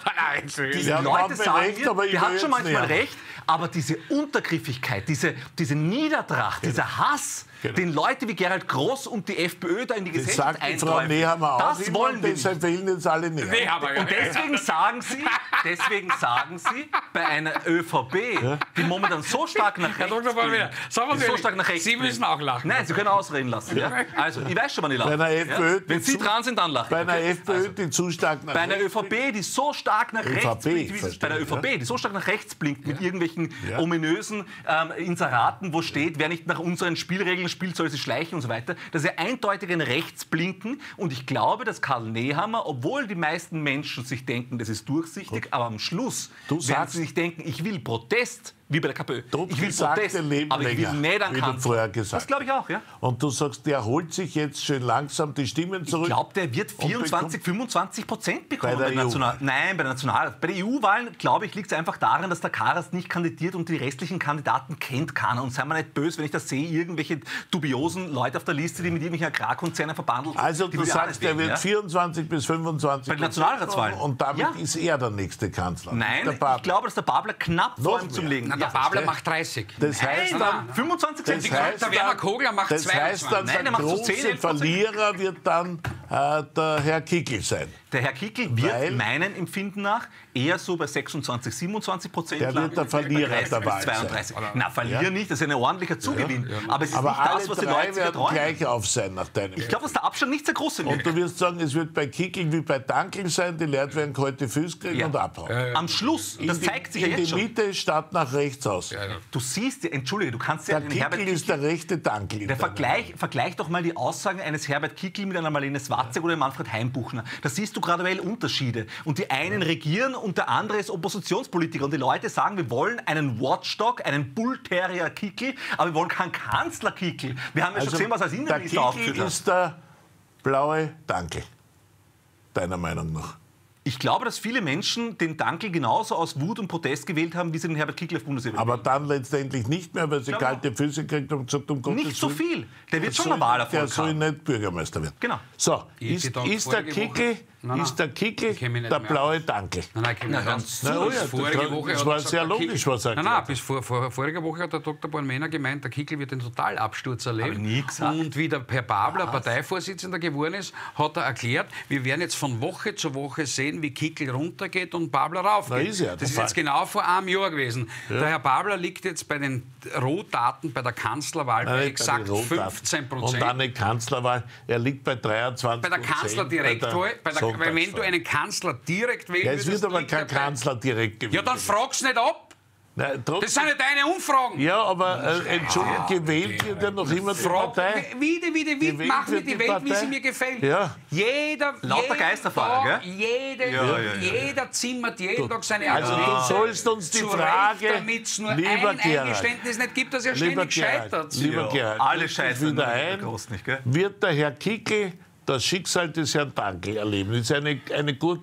will die Leute sagen recht, mir, der will hat schon manchmal näher. recht, aber diese Untergriffigkeit, diese, diese Niedertracht, dieser Hass, Genau. den Leute wie Gerald Groß und die FPÖ da in die Das Gesellschaft sagt die Frau Nehammer auch das wollen und wir deshalb wählen jetzt alle Nehammer. Nee, aber Und deswegen sagen Sie, deswegen sagen Sie bei einer ÖVP, die momentan so stark nach Herr rechts blinkt, sagen wir so stark nach rechts Sie müssen blinkt. auch lachen. Nein, Sie können ausreden lassen. Ja? Also, ich weiß schon, wann ich lache. Bei einer FPÖ, ja? Wenn die Sie dran sind, dann lachen. Bei einer okay? FPÖ, Also, die zu stark nach bei einer rechts ÖVP, die so stark nach rechts ÖVP, blinkt, wie es bei der ÖVP, die so stark nach rechts blinkt mit irgendwelchen Ja. ominösen ähm, Inseraten, wo steht, wer nicht nach unseren Spielregeln spielt, soll sich schleichen und so weiter. Das ist ja eindeutig ein Rechtsblinken. Und ich glaube, dass Karl Nehammer, obwohl die meisten Menschen sich denken, das ist durchsichtig, aber am Schluss Du werden sie sich denken, ich will Protest wie bei der KPÖ. ich will Protest, leben aber ich will nicht an Kanzler. vorher gesagt Das glaube ich auch, ja. Und du sagst, der holt sich jetzt schön langsam die Stimmen zurück. Ich glaube, der wird und 24, 25 Prozent bekommen. Bei der EU. National Nein, bei der National. Bei den EU-Wahlen, glaube ich, liegt es einfach daran, dass der Karas nicht kandidiert und die restlichen Kandidaten kennt keiner. Und sei mal nicht böse, wenn ich das sehe, irgendwelche dubiosen Leute auf der Liste, die mit irgendwelchen Agrarkonzernen verbandelt sind. Also du sagst, der wird ja? 24 bis 25 Bei den Nationalratswahlen. Und damit Ja. ist er der nächste Kanzler. Nein, ich glaube, dass der Babler knapp vor Noch ihm zum mehr. Der. Babler macht 30. Das heißt Nein, dann, 25 das heißt der Werner dann, Kogler macht das heißt 22. dann, Nein, der der 10, große 11%. Verlierer wird dann äh, der Herr Kickel sein. Der Herr Kickel wird Weil- meinem Empfinden nach eher so bei 26, 27 Prozent Der wird der Verlierer der Wahl sein. 32. Na, verlieren nicht, das ist ein ordentlicher Zugewinn. Aber es ist Aber nicht alle das, was die Leute werden gleich auf sein nach deinem Ich glaube, dass der Abstand nicht sehr groß sein Und du wirst sagen, es wird bei Kickel wie bei Dankel sein, die Leute werden kalte Füße kriegen Ja. und abhauen. Am Schluss, das in die, zeigt sich ja in jetzt die schon. Mitte statt nach rechts aus. Du siehst, entschuldige, du kannst ja Der Kickel ist der rechte Dankel. in Der Vergleich, vergleich doch mal die Aussagen eines Herbert Kickl mit einer Marlene Swatzek oder einem Manfred Heimbuchner. Da siehst du graduell Unterschiede. Und die einen regieren und der andere ist Oppositionspolitiker. Und die Leute sagen, wir wollen einen Watchdog, einen Bullterrier Kickl, aber wir wollen keinen Kanzler Kickl. Wir haben ja schon gesehen, was als der Innenminister aufgeführt hat. ist der blaue Dankel. Deiner Meinung nach. Ich glaube, dass viele Menschen den Dankel genauso aus Wut und Protest gewählt haben, wie sie den Herbert Kickl auf Bundesebene Aber dann letztendlich nicht mehr, weil sie Ja, kalte Füße kriegt und gesagt, um Gottes Nicht so viel. Der wird schon soll- eine Wahlerfolg Der soll haben. nicht Bürgermeister werden. Genau. So, ist, ist der Woche- Nein, nein. ist der nicht der blaue. Dankel? Nein, nein, ich kenne ganz Na, zu. oh Bis ja, vorige das- Woche das hat war gesagt, sehr der logisch, Kickl- was er Nein, nein, hat. bis vor, vor, vorige Woche hat der Dr. Bornmänner gemeint, der Kickel wird den Totalabsturz erleben. Hab ich nie gesagt. Und wie der Herr Babler Parteivorsitzender geworden ist, hat er erklärt, wir werden jetzt von Woche zu Woche sehen, wie Kickel runtergeht und Babler raufgeht. Na, ist ja der das ist jetzt genau vor einem Jahr gewesen. Der Herr Babler liegt jetzt bei den Rohdaten bei der Kanzlerwahl bei Nein, exakt bei den Rohdaten. 15 Und Prozent. dann eine Kanzlerwahl. Er liegt bei 23% Bei der Kanzlerdirektwahl, bei der, weil wenn du einen Kanzler direkt wählen Ja, es wird aber kein er bei- Kanzler direkt gewählt. Ja, dann frag's nicht ab. Nein, Das sind ja deine Umfragen. ja, aber äh, Entschuldigung, gewählt wird ja noch immer die Frag, Partei. wie, die- wie, die- wie, Gewählt mach mir die die Welt, wie sie mir gefällt. Ja. Jeder, Lauter Geisterfahrer, Tag, Jede, Ja, ja, ja. Jeder zimmert jeden Tag seine Also du sollst uns die Frage, damit es nur lieber ein Gerhard, Eingeständnis nicht gibt, dass er Lieber ständig Gerhard, scheitert. lieber Ja, Gerhard, alle scheitern, wieder ein, Groß nicht, gell? wird der Herr Kickel das Schicksal des Herrn Dankel erleben. Das ist eine, eine gut,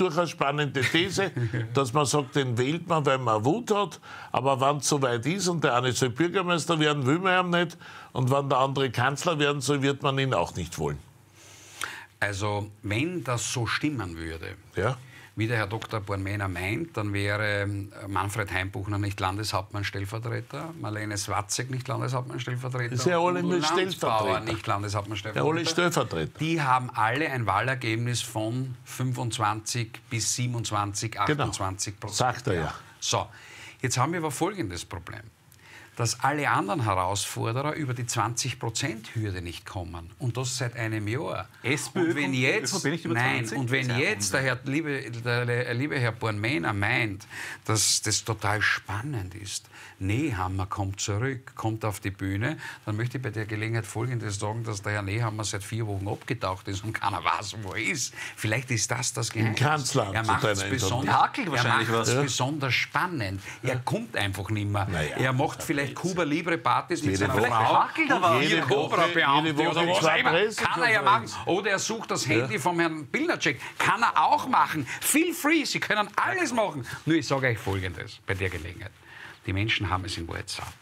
durchaus spannende These, dass man sagt, den wählt man, weil man Wut hat, aber wenn es soweit ist und der eine soll Bürgermeister werden, will man ihn nicht, und wenn der andere Kanzler werden soll, wird man ihn auch nicht wollen. Also, wenn das so stimmen würde, Ja? Wie der Herr Dr. Bornmänner meint, dann wäre ähm, Manfred Heimbuchner nicht Landeshauptmann-Stellvertreter, Marlene Swatzek nicht Landeshauptmann-Stellvertreter, ist ja alle Landsbauer Stellvertreter. nicht Landeshauptmann-Stellvertreter. alle Stellvertreter. Die haben alle ein Wahlergebnis von 25 bis 27, 28 Prozent. Sagt er ja. So, jetzt haben wir aber folgendes Problem. Dass alle anderen Herausforderer über die 20%-Hürde nicht kommen. Und das seit einem Jahr. SPÖ und wenn jetzt, ÖVP nicht über nein, 20? und wenn jetzt der, Herr, liebe, der liebe Herr Bornmänner meint, dass das total spannend ist, Nehammer kommt zurück, kommt auf die Bühne, dann möchte ich bei der Gelegenheit Folgendes sagen, dass der Herr Nehammer seit vier Wochen abgetaucht ist und keiner weiß, wo er ist. Vielleicht ist das das Geheimnis. Kanzleramt Er macht es besonders, er wahrscheinlich was. Ja. besonders spannend. Er kommt einfach nicht mehr. Naja, er macht vielleicht Cuba Libre Partys mit seiner. Frau. Was. und Jede vier Cobra-Beamte oder was auch immer. Kann er ja machen. Oder er sucht das Handy vom Herrn Pilnacek. Kann er auch machen. Feel free, Sie können alles machen. Nur ich sage euch Folgendes bei der Gelegenheit. Die Menschen haben es in Wahrheit satt.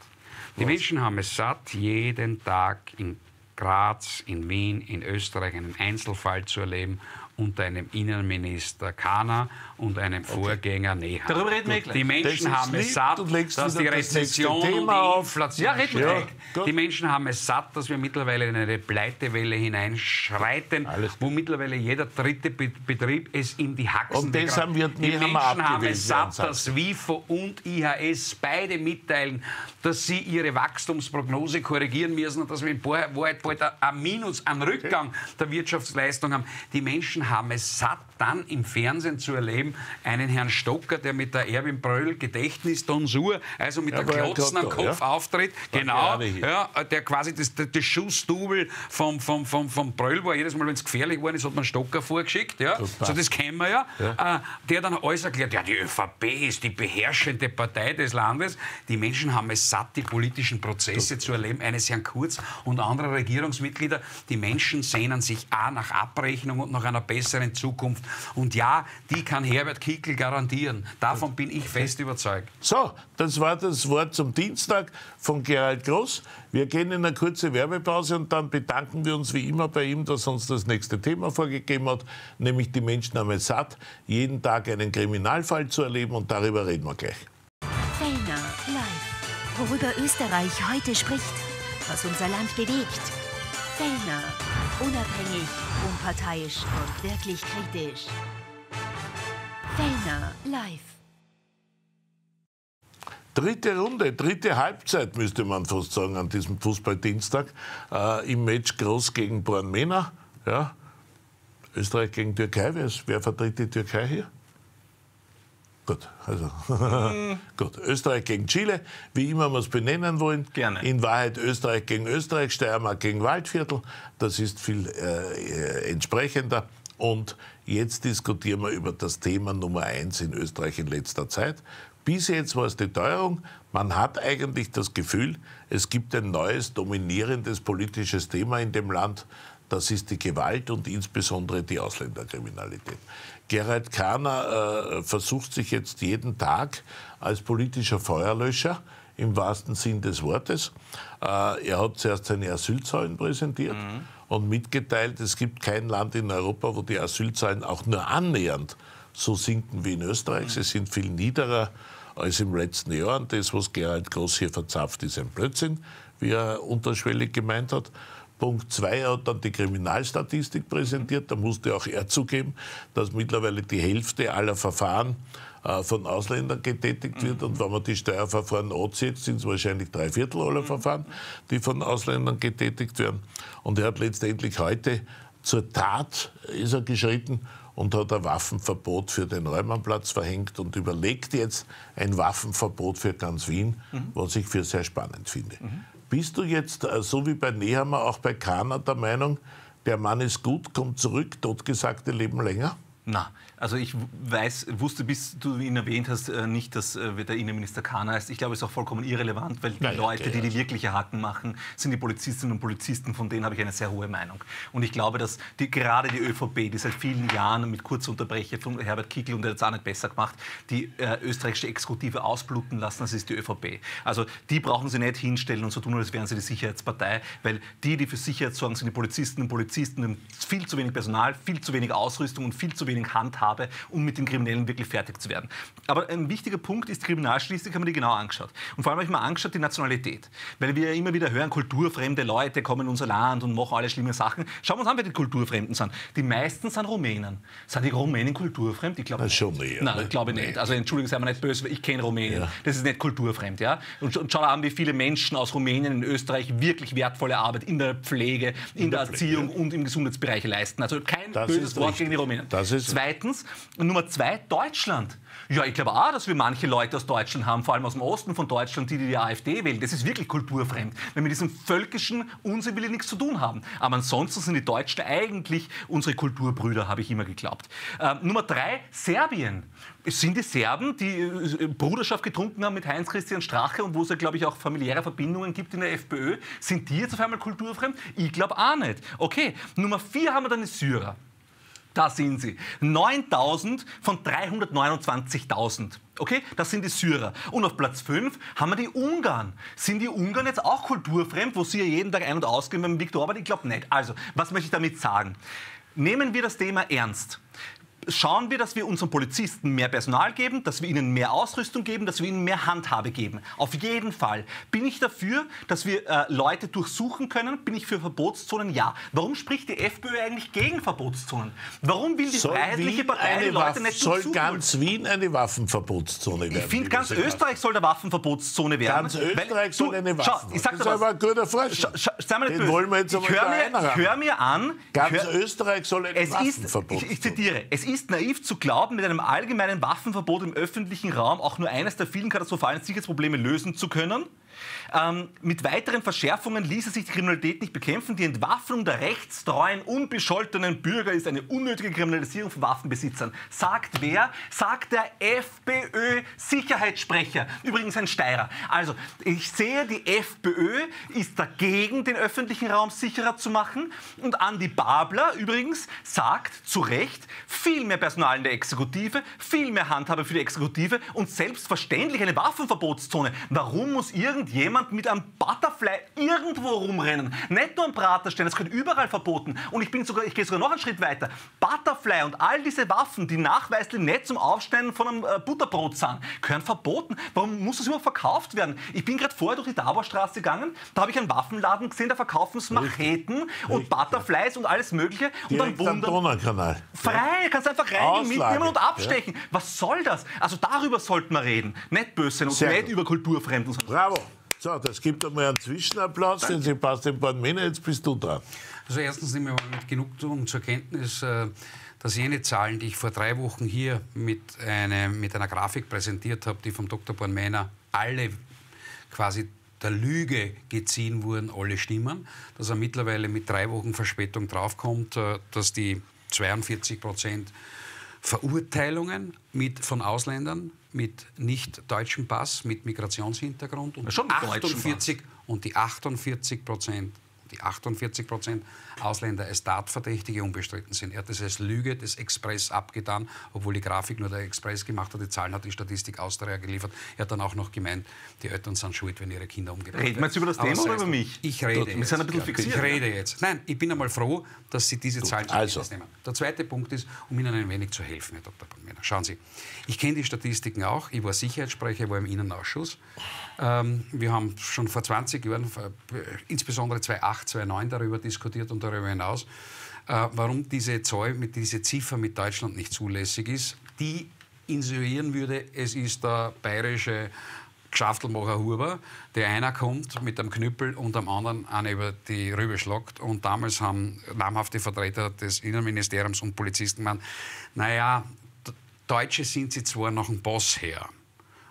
Die Menschen haben es satt, jeden Tag in Graz, in Wien, in Österreich einen Einzelfall zu erleben unter einem Innenminister Kahner und einem Vorgänger Nehammer. Darüber reden wir gleich. Die Das Menschen haben es satt, dass die das Rezession und die. Inflation Ja, reden wir gleich. Die Menschen haben es satt, dass wir mittlerweile in eine Pleitewelle hineinschreiten, wo mittlerweile jeder dritte Be Betrieb es in die Haxen Und deshalb begraben. wird Die Menschen haben es satt, dass WIFO und IHS beide mitteilen, dass sie ihre Wachstumsprognose korrigieren müssen und dass wir in Wahrheit bald ein Minus, einen Rückgang der Wirtschaftsleistung haben. Die Menschen haben es satt, dann im Fernsehen zu erleben, einen Herrn Stocker, der mit der Erwin Bröll Gedächtnistonsur, also mit Ja, der ja Klotzen am Kopf ja. auftritt, War genau, ja, der quasi das, das, das Schussdubel vom, vom, vom, vom Bröll war. Jedes Mal, wenn es gefährlich war, ist, hat man Stocker vorgeschickt. Ja. So, das kennen wir ja. Äh, der dann alles erklärt, ja, die ÖVP ist die beherrschende Partei des Landes. Die Menschen haben es satt, die politischen Prozesse zu erleben, eines Herrn Kurz und anderer Regierungsmitglieder. Die Menschen sehnen sich A nach Abrechnung und nach einer besseren Zukunft. Und ja, die kann Herbert Kickl garantieren. Davon bin ich fest überzeugt. So, das war das Wort zum Dienstag von Gerald Groß. Wir gehen in eine kurze Werbepause und dann bedanken wir uns wie immer bei ihm, dass er uns das nächste Thema vorgegeben hat, nämlich die Menschen haben es satt, jeden Tag einen Kriminalfall zu erleben und darüber reden wir gleich. Fellner live. Worüber Österreich heute spricht. Was unser Land bewegt. Fellner. Unabhängig, unparteiisch und wirklich kritisch. Fellner live. Dritte Runde, dritte Halbzeit müsste man fast sagen an diesem Fußballdienstag äh, im Match Groß gegen Bornmena. Ja. Österreich gegen Türkei, wer, vertritt die Türkei hier? Gut, also gut. Österreich gegen Chile, wie immer wir es benennen wollen. Gerne. In Wahrheit Österreich gegen Österreich, Steiermark gegen Waldviertel. Das ist viel äh, äh, entsprechender. Und jetzt diskutieren wir über das Thema Nummer eins in Österreich in letzter Zeit. Bis jetzt war es die Teuerung. Man hat eigentlich das Gefühl, es gibt ein neues dominierendes politisches Thema in dem Land. Das ist die Gewalt und insbesondere die Ausländerkriminalität. Gerhard Kahner äh, versucht sich jetzt jeden Tag als politischer Feuerlöscher im wahrsten Sinn des Wortes. Äh, er hat zuerst seine Asylzahlen präsentiert und mitgeteilt, es gibt kein Land in Europa, wo die Asylzahlen auch nur annähernd so sinken wie in Österreich. Sie sind viel niederer als im letzten Jahr. Und das, was Gerhard Groß hier verzapft, ist ein Blödsinn, wie er unterschwellig gemeint hat. Punkt zwei, er hat dann die Kriminalstatistik präsentiert. Da musste auch er zugeben, dass mittlerweile die Hälfte aller Verfahren äh, von Ausländern getätigt wird. Und wenn man die Steuerverfahren anzieht, sind es wahrscheinlich drei Viertel aller Verfahren, die von Ausländern getätigt werden. Und er hat letztendlich heute zur Tat ist er geschritten und hat ein Waffenverbot für den Räumannplatz verhängt und überlegt jetzt ein Waffenverbot für ganz Wien, was ich für sehr spannend finde. Bist du jetzt, äh, so wie bei Nehammer, auch bei Kahner der Meinung, der Mann ist gut, kommt zurück, totgesagte leben länger? Na, also ich weiß, wusste, bis du ihn erwähnt hast, äh, nicht, dass äh, der Innenminister Kahner heißt. Ich glaube, es ist auch vollkommen irrelevant, weil die Ja, Leute, okay, die die wirkliche Hacken machen, sind die Polizistinnen und Polizisten, von denen habe ich eine sehr hohe Meinung. Und ich glaube, dass die, gerade die ÖVP, die seit vielen Jahren mit kurzer Unterbrechung von Herbert Kickl, und der hat es auch nicht besser gemacht, die äh, österreichische Exekutive ausbluten lassen, das ist die ÖVP. Also die brauchen sie nicht hinstellen und so tun, als wären sie die Sicherheitspartei, weil die, die für Sicherheit sorgen, sind die Polizistinnen und Polizisten, haben viel zu wenig Personal, viel zu wenig Ausrüstung und viel zu wenig Handhabe, um mit den Kriminellen wirklich fertig zu werden. Aber ein wichtiger Punkt ist, Kriminalstatistik haben wir die genau angeschaut. Und vor allem habe ich mir angeschaut, die Nationalität. Weil wir ja immer wieder hören, kulturfremde Leute kommen in unser Land und machen alle schlimme Sachen. Schauen wir uns an, wer die Kulturfremden sind. Die meisten sind Rumänen. Sind die Rumänen kulturfremd? Ich glaube Na, schon eher, Nein, ne? ich glaube nicht. Also Entschuldigung, sei mir nicht böse, ich kenne Rumänien. Ja. Das ist nicht kulturfremd. Ja? Und, und schau an, wie viele Menschen aus Rumänien in Österreich wirklich wertvolle Arbeit in der Pflege, in, der, der Pflege, Erziehung und im Gesundheitsbereich leisten. Also kein Das böses Wort richtig. gegen die Rumänen. Das ist- Zweitens, Nummer zwei, Deutschland. Ja, ich glaube auch, dass wir manche Leute aus Deutschland haben, vor allem aus dem Osten von Deutschland, die die AfD wählen. Das ist wirklich kulturfremd, wenn wir mit diesem völkischen Unsinn will ich nichts zu tun haben. Aber ansonsten sind die Deutschen eigentlich unsere Kulturbrüder, habe ich immer geglaubt. Ähm, Nummer drei, Serbien. Es sind die Serben, die äh, Bruderschaft getrunken haben mit Heinz-Christian Strache und wo es ja, glaube ich, auch familiäre Verbindungen gibt in der FPÖ. Sind die jetzt auf einmal kulturfremd? Ich glaube auch nicht. Okay, Nummer vier haben wir dann die Syrer. Da sind sie. 9000 von 329.000. Okay, das sind die Syrer. Und auf Platz 5 haben wir die Ungarn. Sind die Ungarn jetzt auch kulturfremd, wo sie ja jeden Tag ein- und ausgehen beim Viktor Orban? Ich glaube nicht. Also, was möchte ich damit sagen? Nehmen wir das Thema ernst. Schauen wir, dass wir unseren Polizisten mehr Personal geben, dass wir ihnen mehr Ausrüstung geben, dass wir ihnen mehr Handhabe geben. Auf jeden Fall. Bin ich dafür, dass wir äh, Leute durchsuchen können? Bin ich für Verbotszonen? Ja. Warum spricht die FPÖ eigentlich gegen Verbotszonen? Warum will die Soll, Freiheitliche Wien Partei die eine Leute Waffen, nicht soll durchsuchen? ganz Wien eine Waffenverbotszone werden? Ich finde, ganz? Österreich soll der Waffenverbotszone werden. Ganz Österreich Weil- soll du, eine schau, Waffen. ich sag das ist aber ein guter Vorschlag. Schau, schau, Den böse. wollen wir jetzt ich hör mir, ich hör mir an. Ganz hör, Österreich soll eine es ist, Waffenverbot ich, ich zitiere, es ist ist naiv zu glauben, mit einem allgemeinen Waffenverbot im öffentlichen Raum auch nur eines der vielen katastrophalen Sicherheitsprobleme lösen zu können. Ähm, mit weiteren Verschärfungen ließe sich die Kriminalität nicht bekämpfen. Die Entwaffnung der rechtstreuen, unbescholtenen Bürger ist eine unnötige Kriminalisierung von Waffenbesitzern. Sagt wer? Sagt der FPÖ-Sicherheitssprecher. Übrigens ein Steirer. Also, ich sehe, die FPÖ ist dagegen, den öffentlichen Raum sicherer zu machen. Und Andi Babler übrigens sagt zu Recht, viel mehr Personal in der Exekutive, viel mehr Handhabe für die Exekutive und selbstverständlich eine Waffenverbotszone. Warum muss irgendjemand mit einem Butterfly irgendwo rumrennen? Nicht nur am Prater stehen, das gehört überall verboten. Und ich, bin sogar, ich gehe sogar noch einen Schritt weiter. Butterfly und all diese Waffen, die nachweislich nicht zum Aufschneiden von einem äh, Butterbrot sind, gehören verboten. Warum muss das überhaupt verkauft werden? Ich bin gerade vorher durch die Dauerstraße gegangen, da habe ich einen Waffenladen gesehen, da verkaufen es Macheten und Butterflies und alles Mögliche. Und Direkt am dann wundern, Donaukanal. Frei, kannst einfach Auslage, mitnehmen und abstechen. Was soll das? Also darüber sollten wir reden. Nicht böse und Sehr nicht gut. über Kulturfremden. Bravo. So, das gibt einmal einen Zwischenapplaus, den Sebastian Bornmena. Jetzt bist du dran. Also erstens nehmen wir mit Genugtuung zur Kenntnis, äh, dass jene Zahlen, die ich vor drei Wochen hier mit, eine, mit einer Grafik präsentiert habe, die vom Dr. Bornmeiner alle quasi der Lüge geziehen wurden, alle stimmen. Dass er mittlerweile mit drei Wochen Verspätung draufkommt, äh, dass die 42 Prozent Verurteilungen mit, von Ausländern mit nicht deutschem Pass, mit Migrationshintergrund und, Ja, schon mit deutschem 48, und die 48 Prozent die 48 Prozent Ausländer als Tatverdächtige unbestritten sind. Er hat das als Lüge des Express abgetan, obwohl die Grafik nur der Express gemacht hat. Die Zahlen hat die Statistik Austria geliefert. Er hat dann auch noch gemeint, die Eltern sind schuld, wenn ihre Kinder umgebracht Reden wir jetzt über das Thema oder über mich? Ich rede Wir jetzt. sind ein bisschen fixiert, Ich rede jetzt. Nein, ich bin einmal froh, dass Sie diese Zahlen also. Nehmen. Der zweite Punkt ist, um Ihnen ein wenig zu helfen, Herr Dr. Palmena. Schauen Sie, ich kenne die Statistiken auch. Ich war Sicherheitssprecher, ich war im Innenausschuss. Ähm, wir haben schon vor 20 Jahren, äh, insbesondere 2008, 2009, darüber diskutiert und darüber hinaus, äh, warum diese Zahl, mit diese Ziffer mit Deutschland nicht zulässig ist, die insinuieren würde, es ist der bayerische Geschaftelmacher Huber, der einer kommt mit einem Knüppel und am anderen einen über die Rübe schlagt. Und damals haben namhafte Vertreter des Innenministeriums und Polizisten gemeint, naja, Deutsche sind sie zwar nach dem Boss her,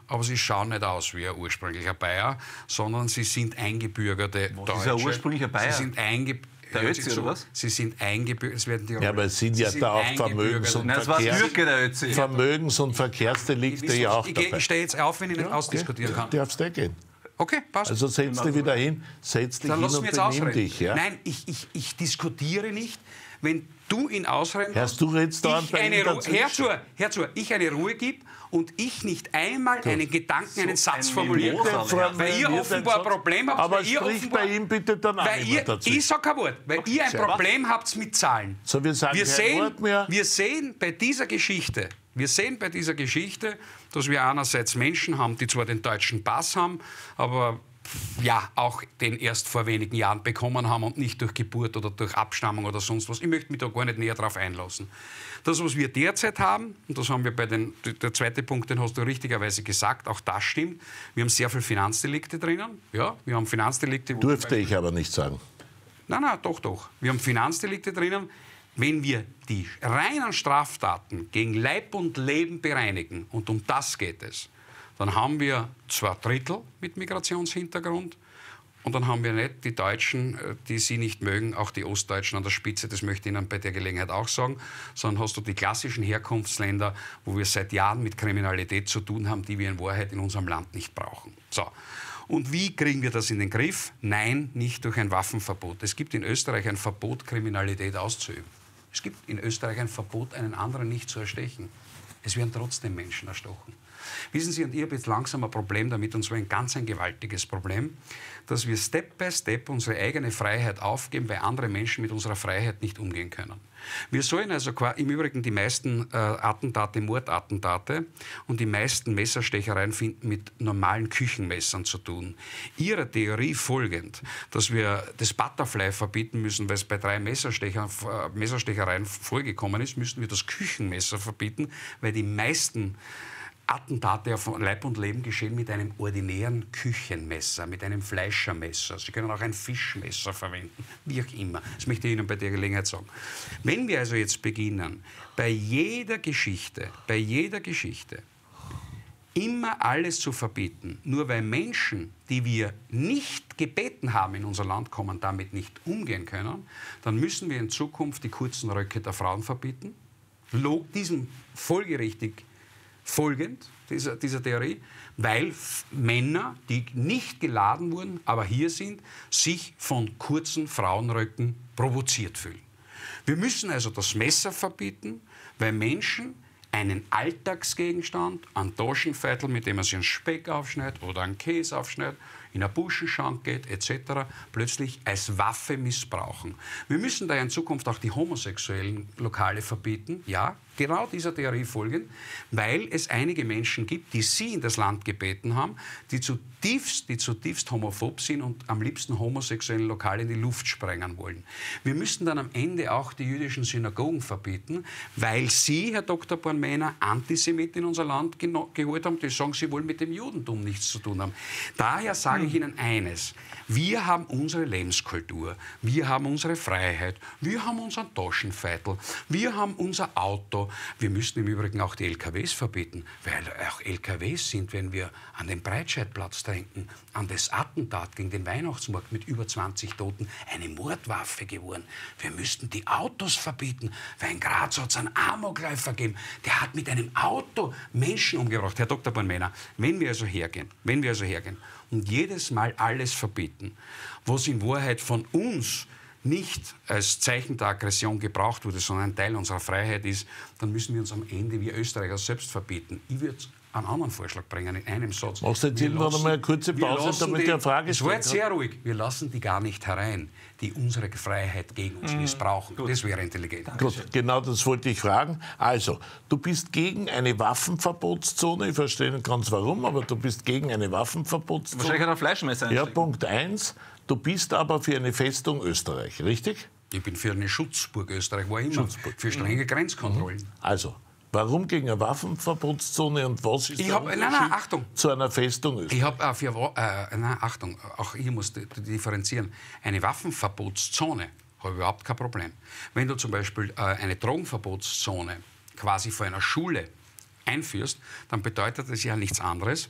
aber sie schauen nicht aus wie ein ursprünglicher Bayer, sondern sie sind eingebürgerte Was Deutsche. ist ein ursprünglicher Bayer? Sie sind eingebürgerte. Der Ötzi, oder was? Sie sind eingebürgert. Es werden die Ja, aber es sind Sie ja da auch eingebürgerte- Vermögens- und Nein, Verkehrs- der Ötzi. Vermögens- und Verkehrsdelikte Ich, ja auch ich, dabei. ich stehe jetzt auf, wenn ich nicht ausdiskutieren okay. kann. Du darfst eh gehen. Okay, passt. Also setz dich wieder hin, setz dich Dann hin lass und mich jetzt benimm dich. Ja? Nein, ich, ich, ich diskutiere nicht. Wenn du ihn ausreden Hörst du jetzt dauernd ich eine Ruhe, dazwischen? hör zu, hör zu, ich eine Ruhe gebe und ich nicht einmal einen Gedanken, einen Satz ein formuliere, Mimosa, weil ihr offenbar ein Problem habt, Aber ihr sprich offenbar, bei ihm bitte dann auch weil ihr, dazwischen. ich sag kein Wort, weil ihr ein. Problem habt mit Zahlen. So, wir sagen wir sehen, wir sehen bei dieser Geschichte, wir sehen bei dieser Geschichte, dass wir einerseits Menschen haben, die zwar den deutschen Pass haben, aber ja, auch den erst vor wenigen Jahren bekommen haben und nicht durch Geburt oder durch Abstammung oder sonst was. Ich möchte mich da gar nicht näher darauf einlassen. Das, was wir derzeit haben, und das haben wir bei den, der zweite Punkt, den hast du richtigerweise gesagt, auch das stimmt, wir haben sehr viele Finanzdelikte drinnen. Ja, wir haben Finanzdelikte. Durfte ich aber nicht sagen. Nein, nein, doch, doch. Wir haben Finanzdelikte drinnen. Wenn wir die reinen Straftaten gegen Leib und Leben bereinigen, und um das geht es, dann haben wir zwei Drittel mit Migrationshintergrund und dann haben wir nicht die Deutschen, äh, die sie nicht mögen, auch die Ostdeutschen an der Spitze, das möchte ich Ihnen bei der Gelegenheit auch sagen, sondern hast du die klassischen Herkunftsländer, wo wir seit Jahren mit Kriminalität zu tun haben, die wir in Wahrheit in unserem Land nicht brauchen. So. Und wie kriegen wir das in den Griff? Nein, nicht durch ein Waffenverbot. Es gibt in Österreich ein Verbot, Kriminalität auszuüben. Es gibt in Österreich ein Verbot, einen anderen nicht zu erstechen. Es werden trotzdem Menschen erstochen. Wissen Sie, und ich habe jetzt langsam ein Problem damit, und zwar ein ganz ein gewaltiges Problem, dass wir Step by Step unsere eigene Freiheit aufgeben, weil andere Menschen mit unserer Freiheit nicht umgehen können. Wir sollen also im Übrigen die meisten äh, Attentate, Mordattentate und die meisten Messerstechereien finden mit normalen Küchenmessern zu tun. Ihrer Theorie folgend, dass wir das Butterfly verbieten müssen, weil es bei drei Messerstecher, äh, Messerstechereien vorgekommen ist, müssten wir das Küchenmesser verbieten, weil die meisten Attentate auf Leib und Leben geschehen mit einem ordinären Küchenmesser, mit einem Fleischermesser. Sie können auch ein Fischmesser verwenden, wie auch immer. Das möchte ich Ihnen bei der Gelegenheit sagen. Wenn wir also jetzt beginnen, bei jeder Geschichte, bei jeder Geschichte, immer alles zu verbieten, nur weil Menschen, die wir nicht gebeten haben in unser Land kommen, damit nicht umgehen können, dann müssen wir in Zukunft die kurzen Röcke der Frauen verbieten. Log diesem folgerichtig folgend, dieser, dieser Theorie, weil Männer, die nicht geladen wurden, aber hier sind, sich von kurzen Frauenröcken provoziert fühlen. Wir müssen also das Messer verbieten, weil Menschen einen Alltagsgegenstand, einen Taschenviertel, mit dem man sich einen Speck aufschneidet oder einen Käse aufschneidet, in eine Buschenschank geht etc., plötzlich als Waffe missbrauchen. Wir müssen daher in Zukunft auch die homosexuellen Lokale verbieten, ja, genau dieser Theorie folgen, weil es einige Menschen gibt, die Sie in das Land gebeten haben, die zutiefst, die zutiefst homophob sind und am liebsten homosexuellen Lokale in die Luft sprengen wollen. Wir müssen dann am Ende auch die jüdischen Synagogen verbieten, weil Sie, Herr Dr. Bornmänner, Antisemiten in unser Land geholt haben, die sagen, sie wollen mit dem Judentum nichts zu tun haben. Daher sage ich Ihnen eines. Wir haben unsere Lebenskultur, wir haben unsere Freiheit, wir haben unseren Taschenfeitel, wir haben unser Auto. Wir müssen im Übrigen auch die LKWs verbieten, weil auch LKWs sind, wenn wir an den Breitscheidplatz denken, an das Attentat gegen den Weihnachtsmarkt mit über 20 Toten, eine Mordwaffe geworden. Wir müssten die Autos verbieten, weil in Graz hat es einen Amokläufer gegeben, der hat mit einem Auto Menschen umgebracht. Herr Dr. Bornmänner, wenn wir also hergehen, wenn wir also hergehen und jedes Mal alles verbieten, was in Wahrheit von uns nicht als Zeichen der Aggression gebraucht wurde, sondern ein Teil unserer Freiheit ist, dann müssen wir uns am Ende wie Österreicher selbst verbieten. Ich würde einen anderen Vorschlag bringen, in einem Satz. Machst du jetzt irgendwann noch mal eine kurze Pause, damit die, der Frage Es war jetzt sehr ruhig. Wir lassen die gar nicht herein, die unsere Freiheit gegen uns mhm. missbrauchen. Gut. Das wäre intelligent. Gut, genau das wollte ich fragen. Also, du bist gegen eine Waffenverbotszone. Ich verstehe nicht ganz warum, aber du bist gegen eine Waffenverbotszone. Wahrscheinlich hat er Fleischmesser Ja, Punkt eins. Du bist aber für eine Festung Österreich, richtig? Ich bin für eine Schutzburg Österreich, war immer. Schutzburg. Für strenge mhm. Grenzkontrollen. Also, Warum gegen eine Waffenverbotszone und was ist ich hab, nein, nein, Achtung. zu einer Festung ist? Ich habe äh, für, äh, nein, Achtung, auch hier muss differenzieren. Eine Waffenverbotszone habe ich überhaupt kein Problem. Wenn du zum Beispiel äh, eine Drogenverbotszone quasi vor einer Schule einführst, dann bedeutet das ja nichts anderes,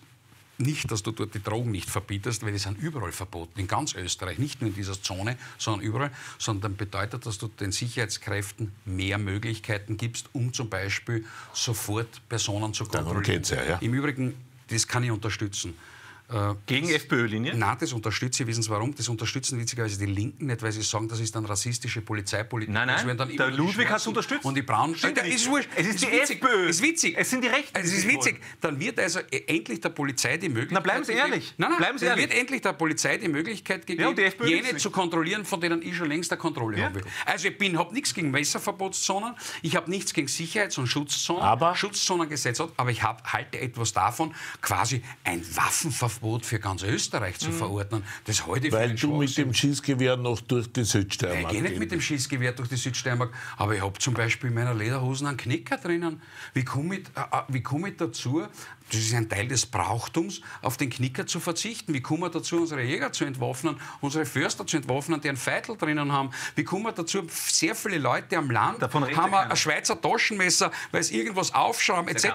nicht, dass du dort die Drogen nicht verbietest, weil die sind überall verboten, in ganz Österreich, nicht nur in dieser Zone, sondern überall, sondern bedeutet, dass du den Sicherheitskräften mehr Möglichkeiten gibst, um zum Beispiel sofort Personen zu kontrollieren. Ja, ja. Im Übrigen, das kann ich unterstützen. Äh, Gegen FPÖ-Linie? Nein, das unterstütze ich. Wissen Sie warum? Das unterstützen witzigerweise die Linken nicht, weil sie sagen, das ist dann rassistische Polizeipolitik. Nein, nein, dann der Ludwig hat es unterstützt. Und die Braunen... Nein, ist wurscht. Es ist, ist die witzig. FPÖ. Es ist witzig. Es sind die Rechten. Es ist witzig. Dann wird also e- endlich der Polizei die Möglichkeit... Na, bleiben Sie ehrlich. Nein, nein, bleiben Sie ehrlich. wird endlich der Polizei die Möglichkeit gegeben, ja, jene zu kontrollieren, von denen ich schon längst der Kontrolle ja. habe. Also ich habe nichts gegen Messerverbotszonen, ich habe nichts gegen Sicherheits- und Schutzzonen, aber Schutzzonengesetz, aber ich hab, halte etwas davon, quasi ein Waffenverbot für ganz Österreich zu mhm. verordnen. Das ich Weil du mit dem Schießgewehr noch durch die Südsteiermark Ich gehe nicht mit dem Schießgewehr durch die Südsteiermark, aber ich habe zum Beispiel in meiner Lederhosen einen Knicker drinnen. Wie komme ich, äh, äh komm ich dazu, das ist ein Teil des Brauchtums, auf den Knicker zu verzichten. Wie kommen wir dazu, unsere Jäger zu entwaffnen, unsere Förster zu entwaffnen, die einen Feitel drinnen haben? Wie kommen wir dazu, sehr viele Leute am Land haben ein Schweizer Taschenmesser, weil sie irgendwas aufschrauben, etc.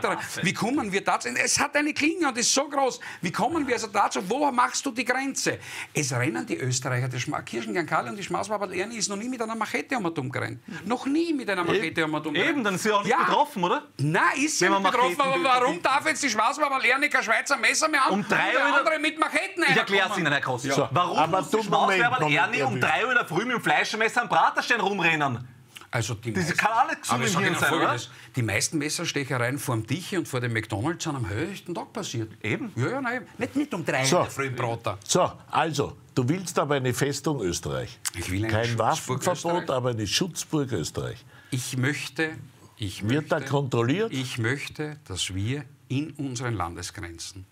Wie kommen wir dazu? Es hat eine Klinge und ist so groß. Wie kommen wir also dazu? Wo machst du die Grenze? Es rennen die Österreicher, der Schma Kirschengang-Kalle und die Schmaßwaber Ernie ist noch nie mit einer Machete um gerannt. Noch nie mit einer Machete um dumm Eben, dann ist sie auch nicht ja. betroffen, oder? Nein, ist sie nicht betroffen, aber warum darf jetzt die Schmaßwaber lernen kein Schweizer Messer mehr haben um drei Uhr andere mit Macheten Ich erkläre es Ihnen, Herr Kross. Ja. Warum aber muss die Schmauswerber Ernie um drei Uhr in der Früh mit dem Fleischmesser am Praterstein rumrennen? Also die das kann alles gesungen sein, oder? Die meisten Messerstechereien vor dem Dich und vor dem McDonalds sind am höchsten Tag passiert. Eben? Ja, ja, nein. Nicht, nicht um drei so. in der Früh Prater. So, also, du willst aber eine Festung Österreich. Ich will eine Kein Waffenverbot, aber eine Schutzburg Österreich. Ich möchte... Ich Wird möchte, da kontrolliert? Ich möchte, dass wir in unseren Landesgrenzen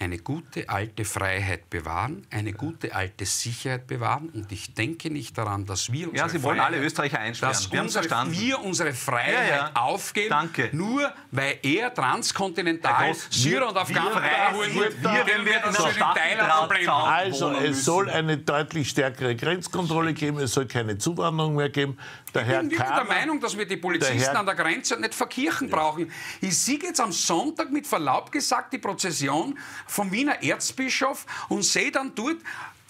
eine gute alte Freiheit bewahren, eine gute alte Sicherheit bewahren. Und ich denke nicht daran, dass wir unsere, ja, Sie wollen Freiheit, alle Österreicher einsperren. Dass wir, unsere, wir unsere Freiheit ja, ja. aufgeben, Danke. nur weil er transkontinental Syrer und Afghanen holen wird. Wir werden wir das für den Teilerproblem Also, es soll eine deutlich stärkere Grenzkontrolle geben, es soll keine Zuwanderung mehr geben. Der ich Herr bin wirklich der Meinung, dass wir die Polizisten an der Grenze nicht verkirchen brauchen. Ich sehe jetzt am Sonntag mit Verlaub gesagt die Prozession vom Wiener Erzbischof und sehe dann dort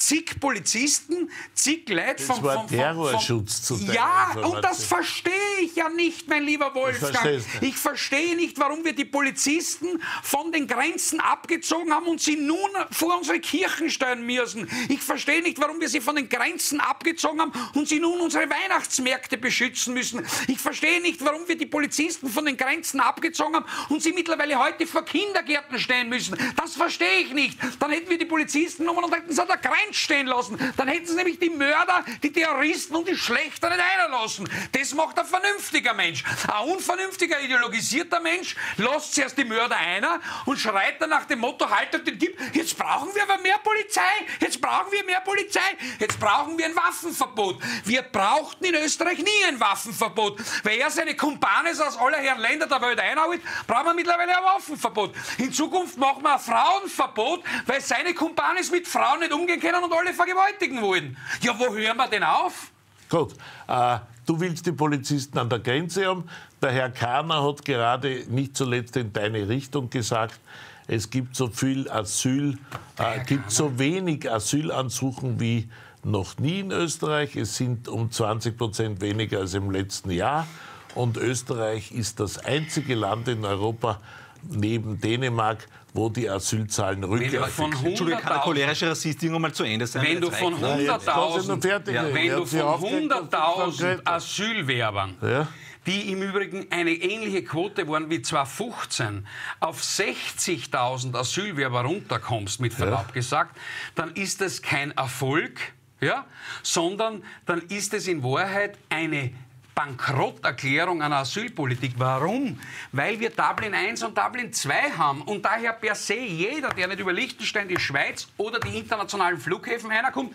zig Polizisten, zig Leute vom, vom, vom Terrorschutz vom, zu Ja, und das verstehe ich ja nicht, mein lieber Wolfgang. Ich verstehe nicht, warum wir die Polizisten von den Grenzen abgezogen haben und sie nun vor unsere Kirchen stellen müssen. Ich verstehe nicht, warum wir sie von den Grenzen abgezogen haben und sie nun unsere Weihnachtsmärkte beschützen müssen. Ich verstehe nicht, warum wir die Polizisten von den Grenzen abgezogen haben und sie mittlerweile heute vor Kindergärten stehen müssen. Das verstehe ich nicht. Dann hätten wir die Polizisten genommen und hätten sie an der Grenze stehen lassen. Dann hätten sie nämlich die Mörder, die Terroristen und die Schlechter nicht einlassen. Das macht ein vernünftiger Mensch. Ein unvernünftiger, ideologisierter Mensch lässt zuerst die Mörder einer und schreit dann nach dem Motto, haltet den Typ, jetzt brauchen wir aber mehr Polizei, jetzt brauchen wir mehr Polizei, jetzt brauchen wir ein Waffenverbot. Wir brauchten in Österreich nie ein Waffenverbot. Weil er seine Kumpanes aus aller Herren Länder der Welt einholt, brauchen wir mittlerweile ein Waffenverbot. In Zukunft machen wir ein Frauenverbot, weil seine Kumpanes mit Frauen nicht umgehen können und alle vergewaltigen wollen. Ja, wo hören wir denn auf? Gut, äh, du willst die Polizisten an der Grenze haben. Der Herr Kahner hat gerade nicht zuletzt in deine Richtung gesagt, es gibt so viel Asyl, äh, gibt so wenig Asylansuchen wie noch nie in Österreich. Es sind um 20 Prozent weniger als im letzten Jahr. Und Österreich ist das einzige Land in Europa neben Dänemark, wo die Asylzahlen rückläufig sind. Entschuldigung, kann der cholerische Rassist irgendwann mal zu Ende sein? Wenn du von 100.000 ja, wenn du von 100.000 Asylwerbern ja? die im Übrigen eine ähnliche Quote waren wie 2015, auf 60.000 Asylwerber runterkommst, mit Verlaub ja. gesagt, dann ist das kein Erfolg, ja, sondern dann ist es in Wahrheit eine Bankrotterklärung einer Asylpolitik. Warum? Weil wir Dublin I und Dublin II haben und daher per se jeder, der nicht über Liechtenstein, die Schweiz oder die internationalen Flughäfen einerkommt,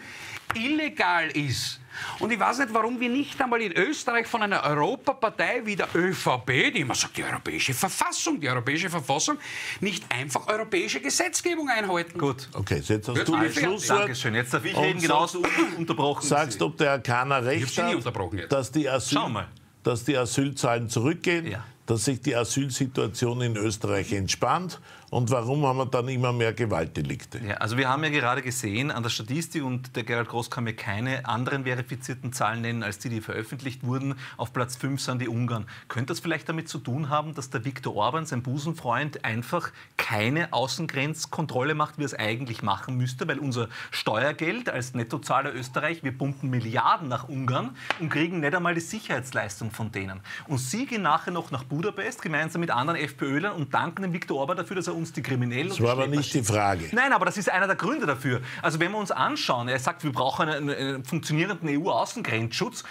illegal ist. Und ich weiß nicht, warum wir nicht einmal in Österreich von einer Europapartei wie der ÖVP, die immer sagt, die europäische Verfassung, die europäische Verfassung, nicht einfach europäische Gesetzgebung einhalten. Gut, okay, jetzt hast du die Schlusswort. Dankeschön, jetzt darf ich reden, genauso unterbrochen. Sagst, ob der Kahner recht hat, dass die, Asyl, dass die Asylzahlen zurückgehen, ja. dass sich die Asylsituation in Österreich entspannt und warum haben wir dann immer mehr Gewaltdelikte? Ja, also wir haben ja gerade gesehen an der Statistik, und der Gerald Groß kann mir keine anderen verifizierten Zahlen nennen, als die, die veröffentlicht wurden. Auf Platz 5 sind die Ungarn. Könnte das vielleicht damit zu tun haben, dass der Viktor Orban, sein Busenfreund, einfach keine Außengrenzkontrolle macht, wie er es eigentlich machen müsste, weil unser Steuergeld als Nettozahler Österreich, wir pumpen Milliarden nach Ungarn und kriegen nicht einmal die Sicherheitsleistung von denen. Und sie gehen nachher noch nach Budapest gemeinsam mit anderen FPÖlern und danken dem Viktor Orban dafür, dass er uns die Kriminellen. Das war aber nicht die Frage. Nein, aber das ist einer der Gründe dafür. Also wenn wir uns anschauen, er sagt, wir brauchen einen, einen funktionierenden EU-Außengrenzschutz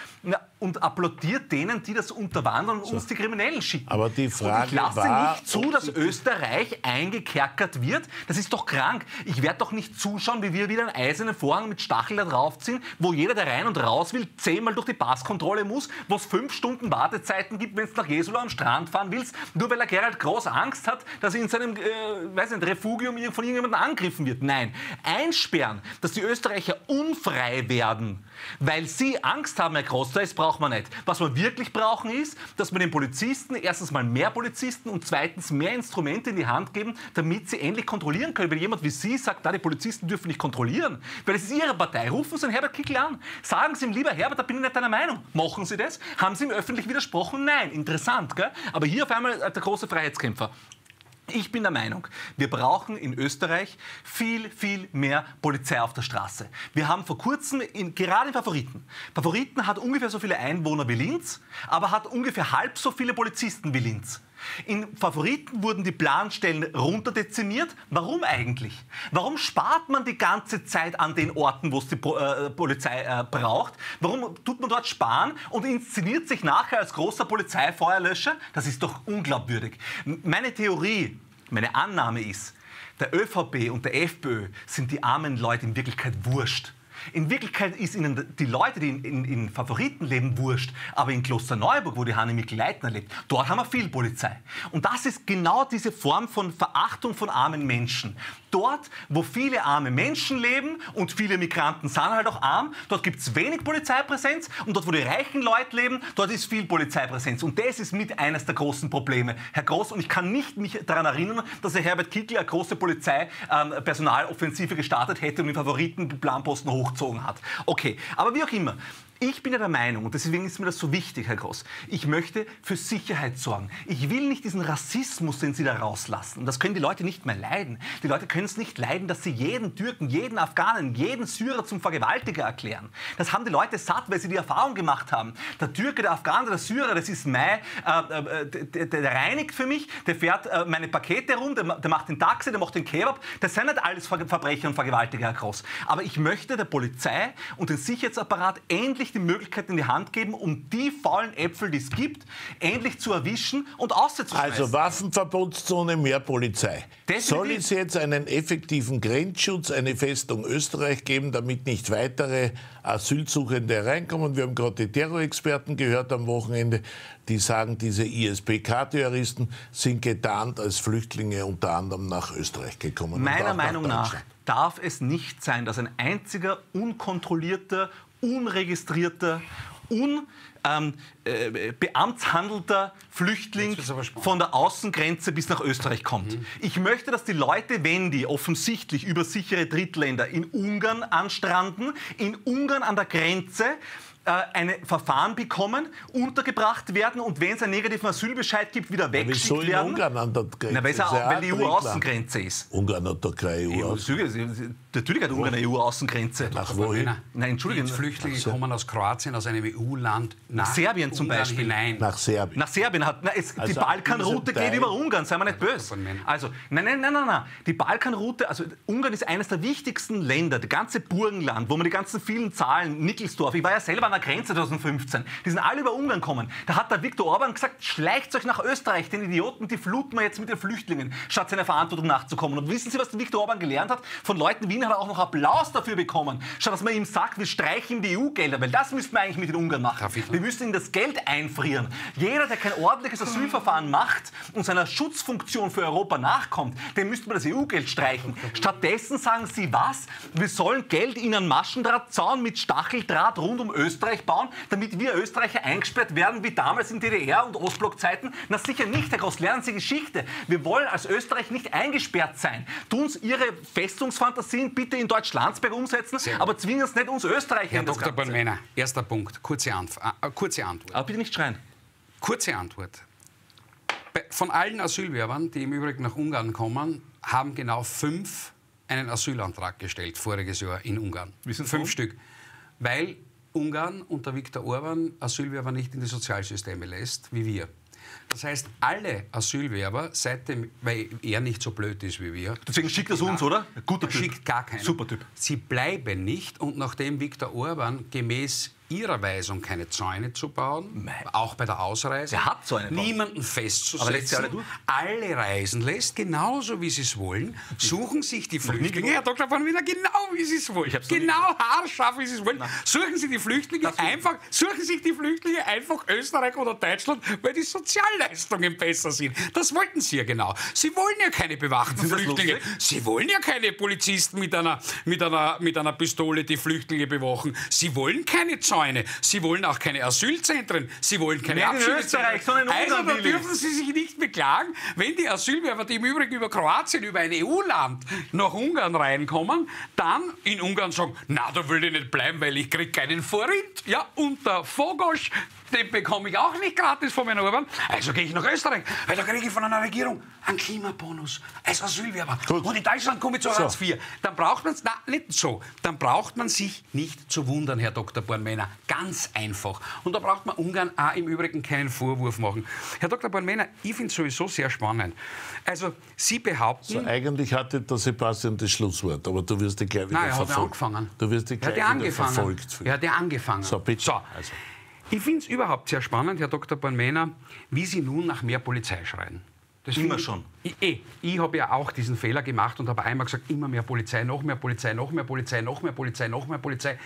und applaudiert denen, die das unterwandern und so. uns die Kriminellen schicken. Aber die Frage und ich lasse war, nicht zu, dass Österreich eingekerkert wird. Das ist doch krank. Ich werde doch nicht zuschauen, wie wir wieder einen eisernen Vorhang mit Stachel da draufziehen, wo jeder, der rein und raus will, zehnmal durch die Passkontrolle muss, wo es fünf Stunden Wartezeiten gibt, wenn du nach Jesolo am Strand fahren willst, nur weil er Gerald Groß Angst hat, dass er in seinem äh, weiß nicht, Refugium von irgendjemandem angegriffen wird. Nein, einsperren, dass die Österreicher unfrei werden, weil sie Angst haben, Herr Groß, das braucht man nicht. Was wir wirklich brauchen ist, dass wir den Polizisten erstens mal mehr Polizisten und zweitens mehr Instrumente in die Hand geben, damit sie endlich kontrollieren können. Wenn jemand wie Sie sagt, da die Polizisten dürfen nicht kontrollieren, weil es ist Ihre Partei, rufen Sie den Herbert Kickl an. Sagen Sie ihm, lieber Herbert, da bin ich nicht deiner Meinung. Machen Sie das? Haben Sie ihm öffentlich widersprochen? Nein. Interessant, gell? Aber hier auf einmal der große Freiheitskämpfer. Ich bin der Meinung, wir brauchen in Österreich viel, viel mehr Polizei auf der Straße. Wir haben vor kurzem, in, gerade in Favoriten, Favoriten hat ungefähr so viele Einwohner wie Linz, aber hat ungefähr halb so viele Polizisten wie Linz. In Favoriten wurden die Planstellen runterdezimiert. Warum eigentlich? Warum spart man die ganze Zeit an den Orten, wo es die äh, Polizei äh, braucht? Warum tut man dort sparen und inszeniert sich nachher als großer Polizeifeuerlöscher? Das ist doch unglaubwürdig. Meine Theorie, meine Annahme ist, der ÖVP und der FPÖ sind die armen Leute in Wirklichkeit wurscht. In Wirklichkeit ist ihnen die Leute, die in, in, in Favoriten leben, wurscht. Aber in Klosterneuburg, wo die Hanne Mikl-Leitner lebt, dort haben wir viel Polizei. Und das ist genau diese Form von Verachtung von armen Menschen. Dort, wo viele arme Menschen leben und viele Migranten sind halt auch arm, dort gibt es wenig Polizeipräsenz. Und dort, wo die reichen Leute leben, dort ist viel Polizeipräsenz. Und das ist mit eines der großen Probleme. Herr Groß, und ich kann nicht mich daran erinnern, dass Herr Herbert Kickl eine große Polizeipersonaloffensive ähm, gestartet hätte und den Favoritenplanposten hochgezogen hat. Okay, aber wie auch immer. Ich bin ja der Meinung, und deswegen ist mir das so wichtig, Herr Groß, ich möchte für Sicherheit sorgen. Ich will nicht diesen Rassismus, den Sie da rauslassen. Und das können die Leute nicht mehr leiden. Die Leute können es nicht leiden, dass sie jeden Türken, jeden Afghanen, jeden Syrer zum Vergewaltiger erklären. Das haben die Leute satt, weil sie die Erfahrung gemacht haben. Der Türke, der Afghaner, der Syrer, das ist mein, äh, äh, der, der, reinigt für mich, der fährt äh, meine Pakete rum, der, der, macht den Taxi, der macht den Kebab. Das sind nicht alles Verbrecher und Vergewaltiger, Herr Groß. Aber ich möchte der Polizei und dem Sicherheitsapparat endlich die Möglichkeit in die Hand geben, um die faulen Äpfel, die es gibt, endlich zu erwischen und auszuschmeißen. Also Waffenverbotszone, mehr Polizei. Definitiv. Soll es jetzt einen effektiven Grenzschutz, eine Festung Österreich geben, damit nicht weitere Asylsuchende reinkommen? Wir haben gerade die Terrorexperten gehört am Wochenende, die sagen, diese ISPK-Terroristen sind getarnt als Flüchtlinge unter anderem nach Österreich gekommen. Meiner Meinung nach darf es nicht sein, dass ein einziger unkontrollierter unregistrierter, unbeamtshandelter ähm, äh, Flüchtling von der Außengrenze bis nach Österreich kommt. Mhm. Ich möchte, dass die Leute, wenn die offensichtlich über sichere Drittländer in Ungarn anstranden, in Ungarn an der Grenze ein Verfahren bekommen, untergebracht werden und wenn es einen negativen Asylbescheid gibt, wieder weggeschickt ja, werden. Ungarn an der Grenze? Na, weil es auch, weil die EU-Außengrenze ist. Ungarn hat doch keine EU-Außengrenze. Natürlich hat Ungarn eine EU-Außengrenze. Nach wohin? Nein, Entschuldigung. Die Flüchtlinge so. kommen aus Kroatien, aus einem EU-Land nach, nach Serbien zum Ungarn Beispiel. Hinein. Nach Serbien. Nach Serbien hat. Na, es, also die Balkanroute geht über Ungarn, seien wir nicht böse. Also, nein, nein, nein, nein, nein. Die Balkanroute, also Ungarn ist eines der wichtigsten Länder, das ganze Burgenland, wo man die ganzen vielen Zahlen, Nickelsdorf, ich war ja selber der Grenze 2015, die sind alle über Ungarn gekommen. Da hat der Viktor Orban gesagt, schleicht euch nach Österreich, den Idioten, die fluten wir jetzt mit den Flüchtlingen, statt seiner Verantwortung nachzukommen. Und wissen Sie, was der Viktor Orban gelernt hat? Von Leuten Wien hat er auch noch Applaus Applaus dafür bekommen, statt dass man ihm sagt, wir streichen die EU-Gelder, weil das müssten wir eigentlich mit den Ungarn machen. Wir müssen ihnen das Geld einfrieren. Jeder, der kein ordentliches Asylverfahren macht und seiner Schutzfunktion für Europa nachkommt, dem müsste man das EU-Geld streichen. Stattdessen sagen sie was? Wir sollen Geld in einen Maschendrahtzaun mit Stacheldraht rund um Österreich bauen, damit wir Österreicher eingesperrt werden, wie damals in DDR- und Ostblockzeiten? Na sicher nicht, Herr Groß, lernen Sie Geschichte. Wir wollen als Österreich nicht eingesperrt sein. Tun Sie Ihre Festungsfantasien bitte in Deutschland Landsberg umsetzen, aber zwingen es nicht uns Österreicher Herr Dr. Bornmänner, erster Punkt, kurze, Antw äh, kurze Antwort. Aber bitte nicht schreien. Kurze Antwort. Von allen Asylwerbern, die im Übrigen nach Ungarn kommen, haben genau fünf einen Asylantrag gestellt, voriges Jahr in Ungarn. Wissen fünf Stück. Weil Ungarn unter Viktor Orban Asylwerber nicht in die Sozialsysteme lässt, wie wir. Das heißt, alle Asylwerber, seitdem, weil er nicht so blöd ist wie wir. Deswegen schickt das uns, oder? Guter Typ. Schickt gar keinen. Super Typ. Sie bleiben nicht und nachdem Viktor Orban gemäß ihrer Weisung keine Zäune zu bauen, Nein. auch bei der Ausreise. Der hat Zäune Niemanden festzusetzen. Alle, alle, reisen lässt, genauso wie sie es wollen. Suchen sich die Flüchtlinge, Herr Dr. von Wiener, genau wie sie es wollen. Genau haarscharf, wie sie es wollen. Nein. Suchen Sie die Flüchtlinge einfach, suchen sich die Flüchtlinge einfach Österreich oder Deutschland, weil die Sozialleistungen besser sind. Das wollten Sie ja genau. Sie wollen ja keine bewachten Flüchtlinge. Sie wollen ja keine Polizisten mit einer, mit, einer, mit einer Pistole, die Flüchtlinge bewachen. Sie wollen keine Zäune. Zäune. Sie wollen auch keine Asylzentren. Sie wollen keine Nicht in Österreich, sondern Also da dürfen Sie sich nicht beklagen, wenn die Asylwerfer, die im Übrigen über Kroatien, über ein EU-Land nach Ungarn reinkommen, dann in Ungarn sagen, na, da will ich nicht bleiben, weil ich kriege keinen Vorrind. Ja, und der Fogosch, den bekomme ich auch nicht gratis von meinen Orban. Also gehe ich nach Österreich, weil da kriege ich von einer Regierung einen Klimabonus als Asylwerber. Gut. Und in Deutschland komme ich zu Hartz IV. Dann braucht man es, nicht so, dann braucht man sich nicht zu wundern, Herr Dr. Bornmänner. Ganz einfach. Und da braucht man Ungarn auch im Übrigen keinen Vorwurf machen. Herr Dr. Bornmänner, ich finde es sowieso sehr spannend. Also, Sie behaupten... So, eigentlich hatte der Sebastian das Schlusswort, aber du wirst dich gleich wieder Nein, er hat angefangen. Du wirst dich gleich wieder angefangen. verfolgt. Er hat ja angefangen. So, bitte. So. Also. Ich finde es überhaupt sehr spannend, Herr Dr. Bornmänner, wie Sie nun nach mehr Polizei schreien. Das Immer ich- schon. Ich, eh, ich habe ja auch diesen Fehler gemacht und habe einmal gesagt, immer mehr Polizei, noch mehr Polizei, noch mehr Polizei, noch mehr Polizei, noch mehr Polizei.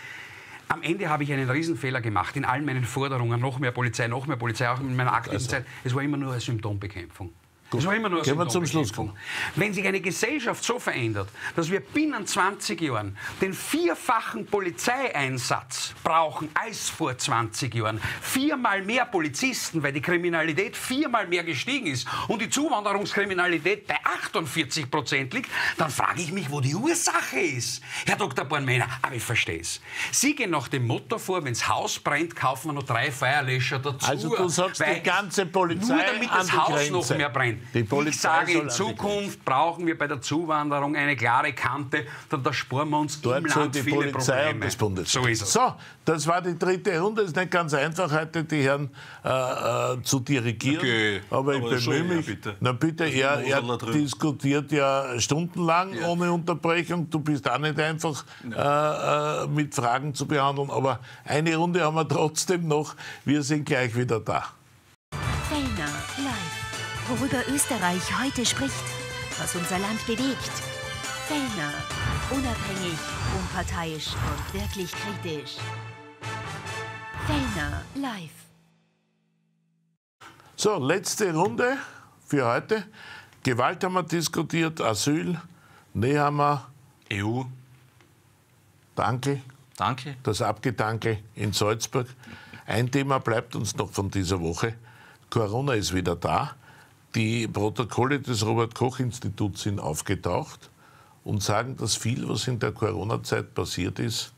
Am Ende habe ich einen Riesenfehler gemacht in all meinen Forderungen, noch mehr Polizei, noch mehr Polizei, auch in meiner aktiven Zeit. Es war immer nur eine Symptombekämpfung. Es war immer nur Gehen wir zum Symptombekämpfung. Wenn sich eine Gesellschaft so verändert, dass wir binnen 20 Jahren den vierfachen Polizeieinsatz brauchen als vor 20 Jahren, viermal mehr Polizisten, weil die Kriminalität viermal mehr gestiegen ist und die Zuwanderungskriminalität bei 48 Prozent liegt, dann frage ich mich, wo die Ursache ist. Herr Dr. Bornmänner, aber ich verstehe es. Sie gehen nach dem Motto vor, wenn das Haus brennt, kaufen wir noch drei Feuerlöscher dazu. Also du sagst, die ganze Polizei Nur damit das Haus noch Grenze. mehr brennt. Die ich sage, in Zukunft brauchen wir bei der Zuwanderung eine klare Kante, dann da sparen wir uns im Dort soll Land die viele Polizei Probleme. und das Bundes. So ist es. So, das war die dritte Runde. Es ist nicht ganz einfach, heute die Herren äh, äh, zu dirigieren. Okay, Aber ich aber bemühe ja, mich. bitte. Na bitte, er, er diskutiert ja stundenlang ohne Unterbrechung. Du bist auch nicht einfach äh, äh, mit Fragen zu behandeln. Aber eine Runde haben wir trotzdem noch. Wir sind gleich wieder da. Worüber Österreich heute spricht. Was unser Land bewegt. Fellner. Unabhängig, unparteiisch und wirklich kritisch. Fellner live. So, letzte Runde für heute. Gewalt haben wir diskutiert, Asyl, Nehammer, EU, Danke. danke. das Abgedanke in Salzburg. Ein Thema bleibt uns noch von dieser Woche. Corona ist wieder da. Die Protokolle des Robert-Koch-Instituts sind aufgetaucht und sagen, dass viel, was in der Corona-Zeit passiert ist,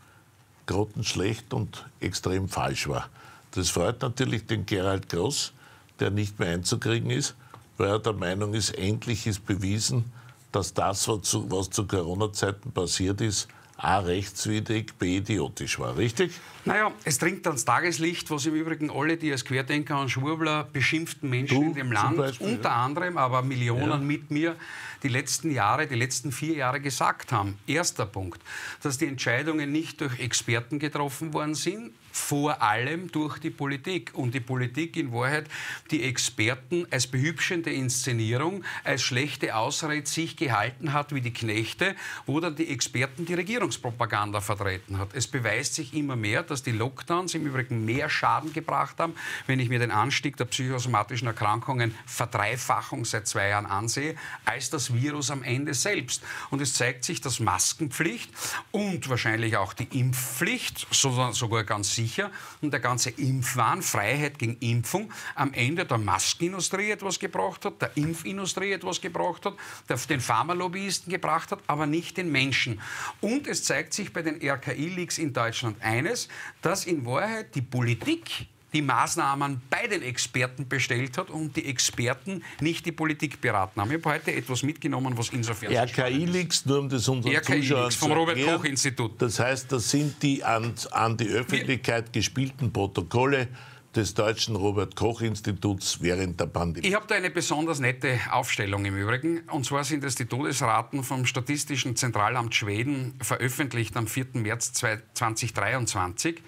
grottenschlecht und extrem falsch war. Das freut natürlich den Gerald Gross, der nicht mehr einzukriegen ist, weil er der Meinung ist, endlich ist bewiesen, dass das, was zu, zu Corona-Zeiten passiert ist, A. rechtswidrig, B. idiotisch war. Richtig? Naja, es dringt ans Tageslicht, was im Übrigen alle, die als Querdenker und Schwurbler beschimpften Menschen Du in dem Land, Beispiel, unter anderem, aber Millionen mit mir, die letzten Jahre, die letzten vier Jahre gesagt haben. Erster Punkt, dass die Entscheidungen nicht durch Experten getroffen worden sind, vor allem durch die Politik. Und die Politik in Wahrheit die Experten als behübschende Inszenierung, als schlechte Ausrede sich gehalten hat wie die Knechte, wo dann die Experten die Regierungspropaganda vertreten hat. Es beweist sich immer mehr, dass die Lockdowns im Übrigen mehr Schaden gebracht haben, wenn ich mir den Anstieg der psychosomatischen Erkrankungen Verdreifachung seit zwei Jahren ansehe, als das Virus am Ende selbst. Und es zeigt sich, dass Maskenpflicht und wahrscheinlich auch die Impfpflicht, so- sogar ganz sicher, und der ganze Impfwahn, Freiheit gegen Impfung, am Ende der Maskenindustrie etwas gebracht hat, der Impfindustrie etwas gebracht hat, der den Pharmalobbyisten gebracht hat, aber nicht den Menschen. Und es zeigt sich bei den RKI-Leaks in Deutschland eines, dass in Wahrheit die Politik die Maßnahmen bei den Experten bestellt hat und die Experten nicht die Politik beraten haben. Ich habe heute etwas mitgenommen, was insofern. RKI-Leaks, nur um das unseren RKI Zuschauern vom zu Robert erklären. Koch Institut. Das heißt, das sind die an, an die Öffentlichkeit gespielten Protokolle des deutschen Robert-Koch-Instituts während der Pandemie. Ich habe da eine besonders nette Aufstellung im Übrigen. Und zwar sind es die Todesraten vom Statistischen Zentralamt Schweden veröffentlicht am 4. März 2023.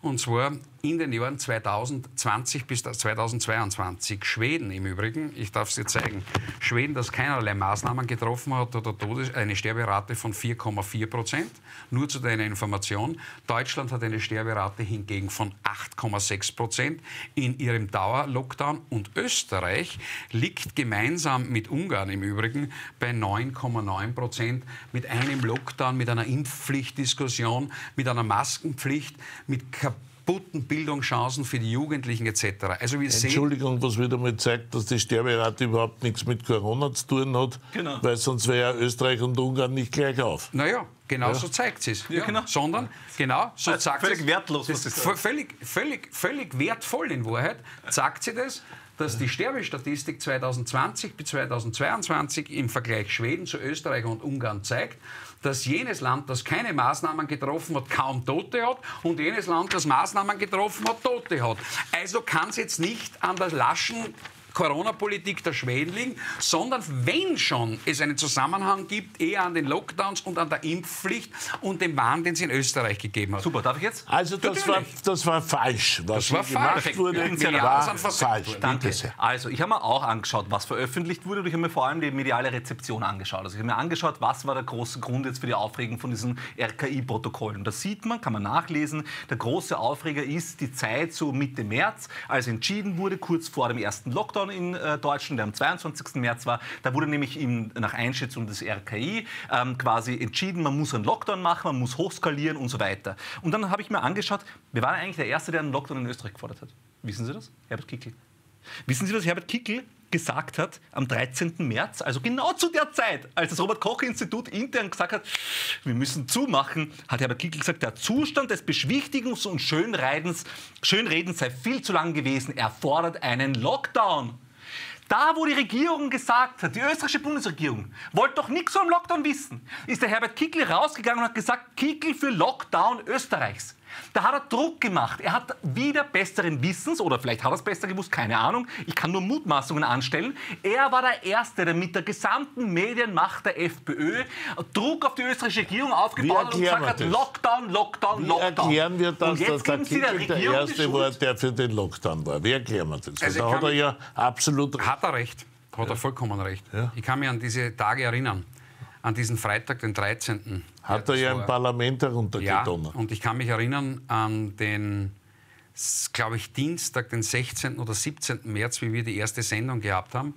Und zwar in den Jahren 2020 bis 2022. Schweden im Übrigen, ich darf es dir zeigen, Schweden, das keinerlei Maßnahmen getroffen hat, hat eine, Sterberate von 4,4 Prozent. Nur zu deiner Information. Deutschland hat eine Sterberate hingegen von 8,6 Prozent in ihrem Dauerlockdown. Und Österreich liegt gemeinsam mit Ungarn im Übrigen bei 9,9 Prozent mit einem Lockdown, mit einer Impfpflichtdiskussion, mit einer Maskenpflicht, mit kaputten Bildungschancen für die Jugendlichen etc. Also wir sehen, Entschuldigung, was wieder mal zeigt, dass die Sterberate überhaupt nichts mit Corona zu tun hat, Genau. weil sonst wäre ja Österreich und Ungarn nicht gleich auf. Naja, genau so zeigt es. Ja, genau. Sondern, genau, so Also sagt völlig es. wertlos, was das ist völlig, völlig, völlig wertvoll in Wahrheit, sagt sie das, dass die Sterbestatistik 2020 bis 2022 im Vergleich Schweden zu Österreich und Ungarn zeigt, dass jenes Land, das keine Maßnahmen getroffen hat, kaum Tote hat und jenes Land, das Maßnahmen getroffen hat, Tote hat. Also kann es jetzt nicht an der laschen Corona-Politik der Schwedling, sondern wenn schon es einen Zusammenhang gibt, eher an den Lockdowns und an der Impfpflicht und dem Wahn, den es in Österreich gegeben hat. Super, darf ich jetzt? Also das war, das war falsch. Was Das war gemacht falsch. wurde, Milliarden war falsch. Danke. Sehr. Also, ich habe mir auch angeschaut, was veröffentlicht wurde und ich habe mir vor allem die mediale Rezeption angeschaut. Also, ich habe mir angeschaut, was war der große Grund jetzt für die Aufregung von diesen RKI-Protokollen. Und da sieht man, kann man nachlesen, der große Aufreger ist die Zeit so Mitte März, als entschieden wurde, kurz vor dem ersten Lockdown in äh, Deutschland, der am 22. März war. Da wurde nämlich im, nach Einschätzung des RKI ähm, quasi entschieden, man muss einen Lockdown machen, man muss hochskalieren und so weiter. Und dann habe ich mir angeschaut, wer war eigentlich der Erste, der einen Lockdown in Österreich gefordert hat? Wissen Sie das? Herbert Kickl. Wissen Sie, was Herbert Kickl gesagt hat am 13. März, also genau zu der Zeit, als das Robert-Koch-Institut intern gesagt hat, wir müssen zumachen, hat Herbert Kickl gesagt, der Zustand des Beschwichtigungs- und Schönredens, Schönredens sei viel zu lang gewesen, er fordert einen Lockdown. Da, wo die Regierung gesagt hat, die österreichische Bundesregierung, wollte doch nichts vom Lockdown wissen, ist der Herbert Kickl rausgegangen und hat gesagt, Kickl für Lockdown Österreichs. Da hat er Druck gemacht. Er hat wieder besseren Wissens, oder vielleicht hat er es besser gewusst, keine Ahnung. Ich kann nur Mutmaßungen anstellen. Er war der Erste, der mit der gesamten Medienmacht der FPÖ Druck auf die österreichische Regierung aufgebaut hat und gesagt hat, das? Lockdown, Lockdown, Wie Lockdown. erklären wir das, und jetzt dass der Kickl der Erste war, der für den Lockdown war? Wie erklären wir das? Also da hat er ja absolut recht. Hat er recht. Hat er vollkommen recht. Ja. Ich kann mich an diese Tage erinnern. An diesen Freitag, den 13. Hat er ja im Parlament Ja, heruntergedonnert. und ich kann mich erinnern an den, glaube ich, Dienstag, den 16. oder 17. März, wie wir die erste Sendung gehabt haben.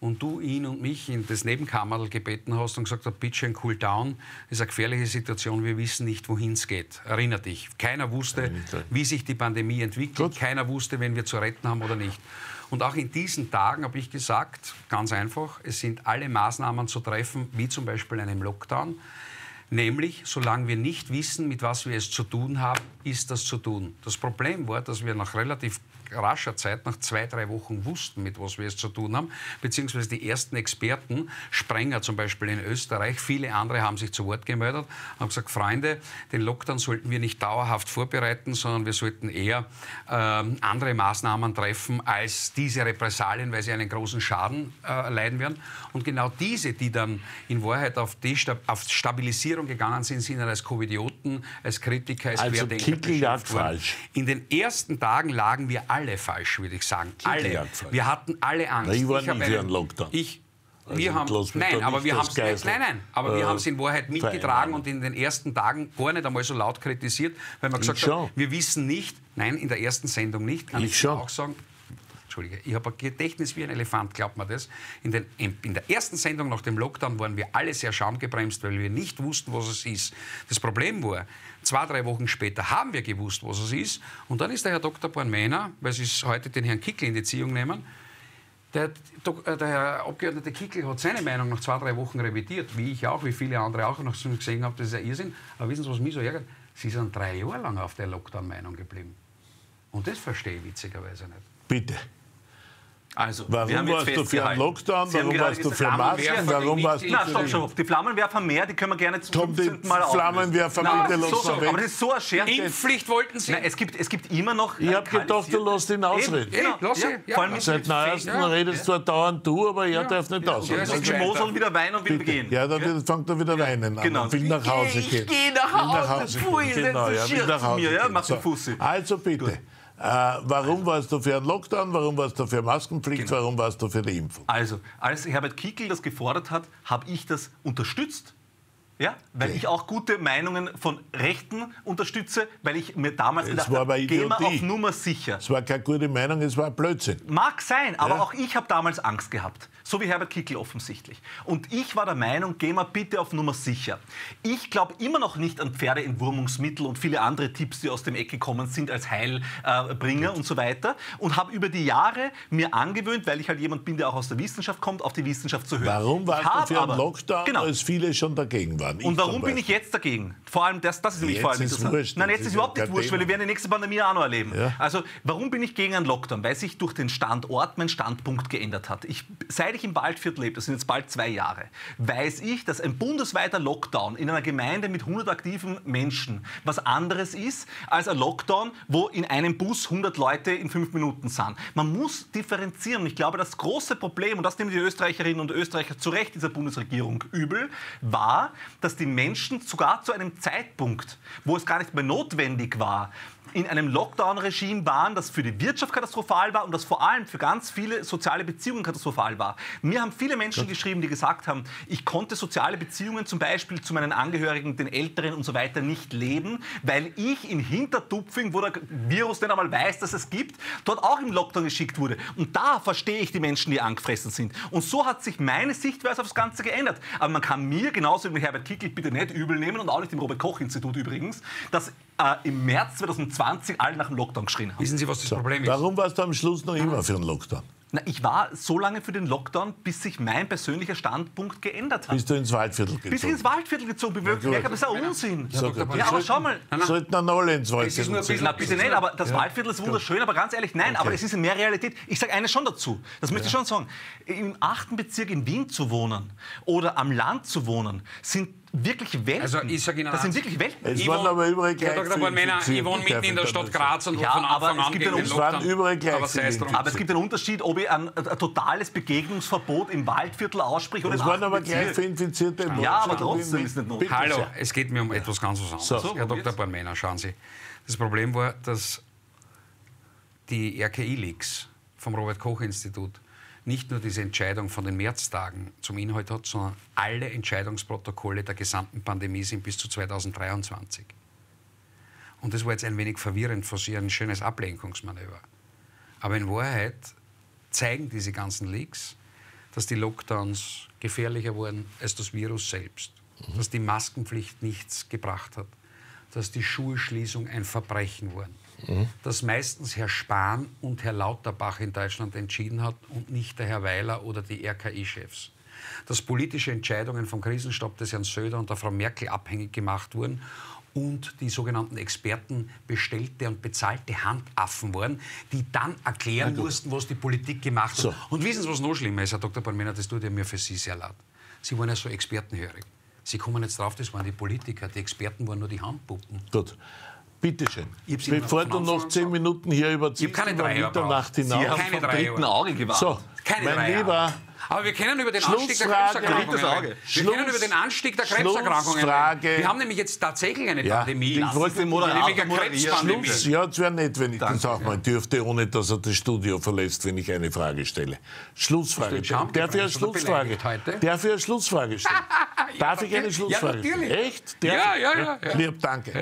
Und du ihn und mich in das Nebenkammerl gebeten hast und gesagt hast, bitte schön, cool down. Das ist eine gefährliche Situation, wir wissen nicht, wohin es geht. Erinner dich. Keiner wusste, wie sich die Pandemie entwickelt. Gut. Keiner wusste, wenn wir zu retten haben oder nicht. Und auch in diesen Tagen habe ich gesagt, ganz einfach, es sind alle Maßnahmen zu treffen, wie zum Beispiel einem Lockdown. Nämlich, solange wir nicht wissen, mit was wir es zu tun haben, ist das zu tun. Das Problem war, dass wir nach relativ rascher Zeit, nach zwei, drei Wochen wussten, mit was wir es zu tun haben, beziehungsweise die ersten Experten, Sprenger zum Beispiel in Österreich, viele andere haben sich zu Wort gemeldet haben gesagt, Freunde, den Lockdown sollten wir nicht dauerhaft vorbereiten, sondern wir sollten eher ähm, andere Maßnahmen treffen als diese Repressalien, weil sie einen großen Schaden äh, leiden werden. Und genau diese, die dann in Wahrheit auf, Destab auf Stabilisierung gegangen sind, sind dann als Covidioten, als Kritiker, als Also Querdenker Kickl lag falsch. In den ersten Tagen lagen wir alle falsch, würde ich sagen. Alle. Wir hatten alle Angst. Na, ich war hab nie für einen Lockdown. Ich, Also wir haben, nein, aber wir haben Geisel, nein, nein, aber wir äh, haben es in Wahrheit mitgetragen und in den ersten Tagen gar nicht einmal so laut kritisiert, weil man gesagt hat, wir wissen nicht, nein, in der ersten Sendung nicht, kann Ich ich, auch sagen. Entschuldige, ich habe ein Gedächtnis wie ein Elefant, glaubt man das. In, den, in der ersten Sendung nach dem Lockdown waren wir alle sehr schaumgebremst, weil wir nicht wussten, was es ist. Das Problem war, zwei, drei Wochen später haben wir gewusst, was es ist. Und dann ist der Herr Dr. Bornmehner, weil Sie heute den Herrn Kickl in die Ziehung nehmen, der, äh, der Herr Abgeordnete Kickl hat seine Meinung nach zwei, drei Wochen revidiert, wie ich auch, wie viele andere auch, ich gesehen habe, das ist ja Irrsinn. Aber wissen Sie, was mich so ärgert? Sie sind drei Jahre lang auf der Lockdown-Meinung geblieben. Und das verstehe ich witzigerweise nicht. Bitte. Also, Warum wir haben jetzt warst du für einen. Lockdown? Sie Warum warst du für Masken? Warum warst du für stopp, stopp. Die Flammenwerfer mehr, die können wir gerne zum Tom, die 15. Mal auflösen. Flammenwerfer, Nein, bitte lass so, weg. Aber das ist so ein Scherz. Impfpflicht wollten Sie? Nein, es gibt, es gibt immer noch. Ich hab gedacht, du lässt ihn ausreden. Eh, lass ihn, ja. Vor allem Seit neuestem Ja. redest zwar dauernd du, aber er darf nicht ausreden. Ja, das ist Also, gescheit. Mosel wieder weinen und wieder gehen. Ja, dann fängt er wieder weinen an. Genau. und will nach Hause Ich gehen. geh nach Will Hause, pfui, gehen. setz Genau, ja, will nach Hause mir, ja, gehen. mach den Fussi. Also bitte, äh, warum warst du für einen Lockdown, warum warst du für Maskenpflicht, Genau. warum warst du für die Impfung? Also, als Herbert Kickl das gefordert hat, habe ich das unterstützt. Ja, weil ich auch gute Meinungen von Rechten unterstütze, weil ich mir damals Es gedacht habe, gehen wir auf Nummer sicher. Es war keine gute Meinung, es war Blödsinn. Mag sein, aber Ja. auch ich habe damals Angst gehabt. So wie Herbert Kickl offensichtlich. Und ich war der Meinung, gehen wir bitte auf Nummer sicher. Ich glaube immer noch nicht an Pferdeentwurmungsmittel und viele andere Tipps, die aus dem Eck gekommen sind als Heilbringer und so weiter. Und habe über die Jahre mir angewöhnt, weil ich halt jemand bin, der auch aus der Wissenschaft kommt, auf die Wissenschaft zu hören. Warum Ich hab du für einen Lockdown, Genau. als viele schon dagegen waren? waren. Und warum bin ich jetzt dagegen? Vor allem, das, das ist nämlich Jetzt vor allem ist interessant. wurscht, Nein, jetzt ist überhaupt nicht wurscht, weil wir werden die nächste Pandemie auch noch erleben. Ja. Also, warum bin ich gegen einen Lockdown? Weil sich durch den Standort mein Standpunkt geändert hat. Ich, seit ich im Waldviertel lebe, das sind jetzt bald zwei Jahre, weiß ich, dass ein bundesweiter Lockdown in einer Gemeinde mit 100 aktiven Menschen was anderes ist als ein Lockdown, wo in einem Bus 100 Leute in fünf Minuten sind. Man muss differenzieren. Ich glaube, das große Problem, und das nehmen die Österreicherinnen und Österreicher zu Recht dieser Bundesregierung übel, war, dass die Menschen sogar zu einem Zeitpunkt, wo es gar nicht mehr notwendig war, in einem Lockdown-Regime waren, das für die Wirtschaft katastrophal war und das vor allem für ganz viele soziale Beziehungen katastrophal war. Mir haben viele Menschen geschrieben, die gesagt haben, ich konnte soziale Beziehungen zum Beispiel zu meinen Angehörigen, den Älteren und so weiter nicht leben, weil ich in Hintertupfing, wo der Virus nicht einmal weiß, dass es gibt, dort auch im Lockdown geschickt wurde. Und da verstehe ich die Menschen, die angefressen sind. Und so hat sich meine Sichtweise auf das Ganze geändert. Aber man kann mir genauso wie Herbert Kickl bitte nicht übel nehmen und auch nicht dem Robert-Koch-Institut übrigens, dass äh, im März 2020 alle nach dem Lockdown geschrien haben. Wissen Sie, was das Problem ist? Warum warst du am Schluss noch immer für einen Lockdown? Na, ich war so lange für den Lockdown, bis sich mein persönlicher Standpunkt geändert hat. Bist du ins Waldviertel bis ich gezogen? ins Waldviertel gezogen bin, weil ich gut. gemerkt habe, das ist ein Unsinn. So, Dr. gut. Ja, aber schau mal. Sollten dann alle ins Es ist nur ein Waldviertel bisschen- ziehen. Na, bitte nicht, aber das Waldviertel ist wunderschön, aber ganz ehrlich, nein, aber es ist mehr Realität. Ich sage eines schon dazu, das möchte ich schon sagen. Im achten Bezirk in Wien zu wohnen oder am Land zu wohnen, sind wirklich Welten. Also, ich sag Ihnen das sind wirklich Welten. Es Ich waren aber überall Herr gleich Dr. viele Bornmänner, ich wohne mitten in der ich Stadt Graz und Ja, von aber Anfang es an gibt gegen einen- den es waren Lockdown. überall gleich Aber sei es. Aber es gibt einen Unterschied, ob ich ein, ein, totales Begegnungsverbot im Waldviertel ausspreche oder Es waren aber gleich viele Infizierte. im Ja, aber trotzdem ist nicht Bitte Hallo, es geht mir um etwas ganz was anderes. So. Herr Dr. Bornmänner, schauen Sie. Das Problem war, dass die RKI-Leaks vom Robert-Koch-Institut nicht nur diese Entscheidung von den Märztagen zum Inhalt hat, sondern alle Entscheidungsprotokolle der gesamten Pandemie sind bis zu 2023. Und das war jetzt ein wenig verwirrend für Sie, ein schönes Ablenkungsmanöver. Aber in Wahrheit zeigen diese ganzen Leaks, dass die Lockdowns gefährlicher wurden als das Virus selbst. Dass die Maskenpflicht nichts gebracht hat. Dass die Schulschließung ein Verbrechen war. Dass meistens Herr Spahn und Herr Lauterbach in Deutschland entschieden hat und nicht der Herr Weiler oder die RKI-Chefs. Dass politische Entscheidungen vom Krisenstab des Herrn Söder und der Frau Merkel abhängig gemacht wurden und die sogenannten Experten bestellte und bezahlte Handaffen waren, die dann erklären mussten, was die Politik gemacht hat. So. Und wissen Sie, was noch schlimmer ist, Herr Dr. Palmena, das tut ja mir für Sie sehr leid. Sie waren ja so expertenhörig. Sie kommen jetzt drauf, das waren die Politiker. Die Experten waren nur die Handpuppen. Gut. Bitte schön. Bevor du noch zehn gesagt. Minuten hier überziehst, Ich keine über drei Mitternacht hinaus. Sie haben Keine vom drei dritten. Auge gewarnt. So, Keine mein drei. Lieber, Aber wir können über den Anstieg der. Krebserkrankungen reden. Wir können über den Anstieg der Krebserkrankungen Schlussfrage. reden. Wir haben nämlich jetzt tatsächlich eine Ja, Pandemie. ich wollte den Moderator ja, es wäre nett, wenn ich das Danke. auch mal dürfte, ohne dass er das Studio verlässt, wenn ich eine Frage stelle. Schlussfrage. Darf ich eine Schlussfrage? Darf ich eine Schlussfrage stellen? Darf ich eine. Schlussfrage Ja, stellen? natürlich. Echt? Darf Ja, ja, ja, ja. Lieb, danke.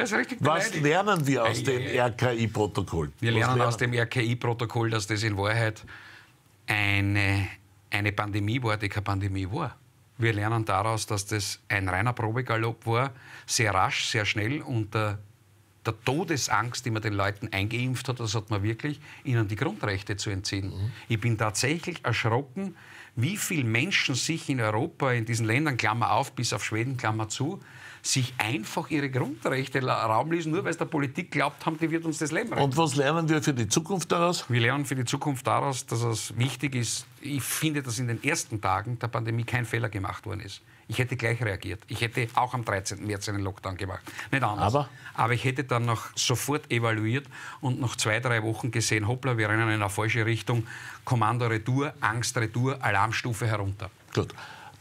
Was lernen wir aus dem. RKI-Protokoll? Wir lernen aus dem RKI-Protokoll, dass das in Wahrheit eine, eine Pandemie war, die keine Pandemie war. Wir lernen daraus, dass das ein reiner Probegalopp war, sehr rasch, sehr schnell und der, Todesangst, die man den Leuten eingeimpft hat, das hat man wirklich, ihnen die Grundrechte zu entziehen. Ich bin tatsächlich erschrocken, wie viele Menschen sich in Europa, in diesen Ländern, Klammer auf, bis auf Schweden, Klammer zu, sich einfach ihre Grundrechte Raum ließen, nur weil es der Politik glaubt haben, die wird uns das Leben retten. Und was lernen wir für die Zukunft daraus? Wir lernen für die Zukunft daraus, dass es wichtig ist. Ich finde, dass in den ersten Tagen der Pandemie kein Fehler gemacht worden ist. Ich hätte gleich reagiert. Ich hätte auch am 13. März einen Lockdown gemacht. Nicht anders. Aber? Aber ich hätte dann noch sofort evaluiert und nach zwei, drei Wochen gesehen, hoppla, wir rennen in eine falsche Richtung. Kommando Retour, Angst Retour, Alarmstufe herunter. Gut.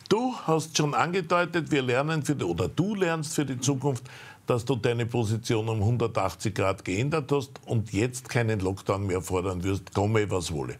Du hast schon angedeutet, wir lernen für die, oder du lernst für die Zukunft, dass du deine Position um 180 Grad geändert hast und jetzt keinen Lockdown mehr fordern wirst, komme was wolle.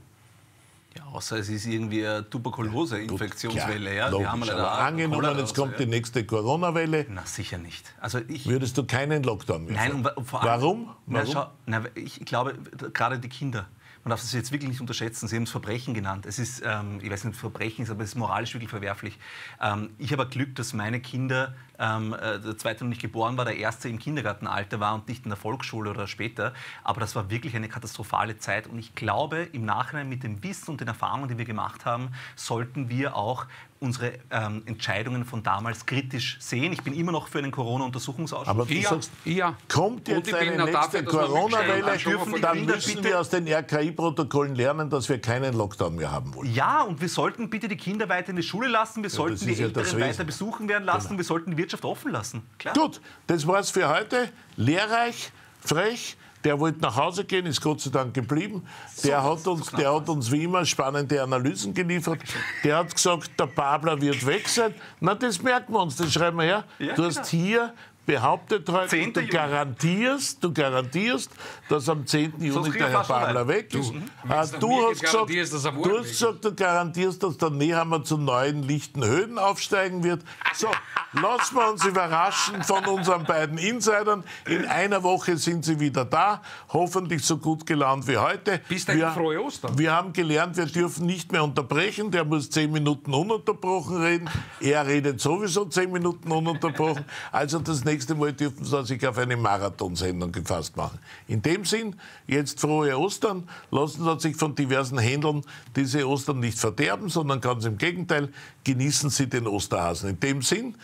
Ja, außer es ist irgendwie eine Tuberkulose-Infektionswelle. Ja, Logisch, die haben wir leider aber angenommen, jetzt kommt die ja. nächste Corona-Welle, Na, sicher nicht. Also ich, würdest du keinen Lockdown mehr Nein, und, vor allem, Warum? Na, Warum? schau, na, ich glaube, gerade die Kinder, man darf das jetzt wirklich nicht unterschätzen. Sie haben es Verbrechen genannt. Es ist, ähm, ich weiß nicht, Verbrechen ist, aber es ist moralisch wirklich verwerflich. Ähm, ich habe Glück, dass meine Kinder ähm, äh, der zweite noch nicht geboren war, der erste im Kindergartenalter war und nicht in der Volksschule oder später. Aber das war wirklich eine katastrophale Zeit. Und ich glaube, im Nachhinein mit dem Wissen und den Erfahrungen, die wir gemacht haben, sollten wir auch unsere ähm, Entscheidungen von damals kritisch sehen. Ich bin immer noch für einen Corona-Untersuchungsausschuss. Aber du Ja, sagst, ja. kommt jetzt eine nächste Corona-Welle, dann müssen bitte- wir aus den RKI-Protokollen lernen, dass wir keinen Lockdown mehr haben wollen. Ja, und wir sollten bitte die Kinder weiter in die Schule lassen, wir sollten das die ja Wesen. weiter besuchen werden lassen, wir sollten die Wirtschaft offen lassen. Klar. Gut, das war's für heute. Lehrreich, frech. Der wollte nach Hause gehen, ist Gott sei Dank geblieben. Der, hat uns, der hat uns wie immer spannende Analysen geliefert. Der hat gesagt, der Babler wird weg sein. Na, das merken wir uns, das schreiben wir her. Ja, du hast hier behauptet heute, 10. du Juni. garantierst, du garantierst, dass am 10. Juni der Herr Babler weg ist. Du, wenn's nach du, mir hast gesagt, du hast gesagt, du garantierst, dass der Nehammer zu neuen lichten Höhen aufsteigen wird. So, lassen wir uns überraschen von unseren beiden Insidern. In einer Woche sind sie wieder da, hoffentlich so gut gelaunt wie heute. Bis dahin frohe Ostern. Wir haben gelernt, wir dürfen nicht mehr unterbrechen. Der muss zehn Minuten ununterbrochen reden. Er redet sowieso zehn Minuten ununterbrochen. Also das nächste Mal dürfen Sie sich auf eine Marathonsendung gefasst machen. In dem Sinn, jetzt frohe Ostern. Lassen Sie sich von diversen Händlern diese Ostern nicht verderben, sondern ganz im Gegenteil, genießen Sie den Osterhasen. In dem Sinn,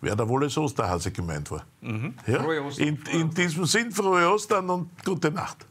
wer da wohl als Osterhase gemeint war. Ja? Frohe Ostern. In, in diesem Sinn, frohe Ostern und gute Nacht.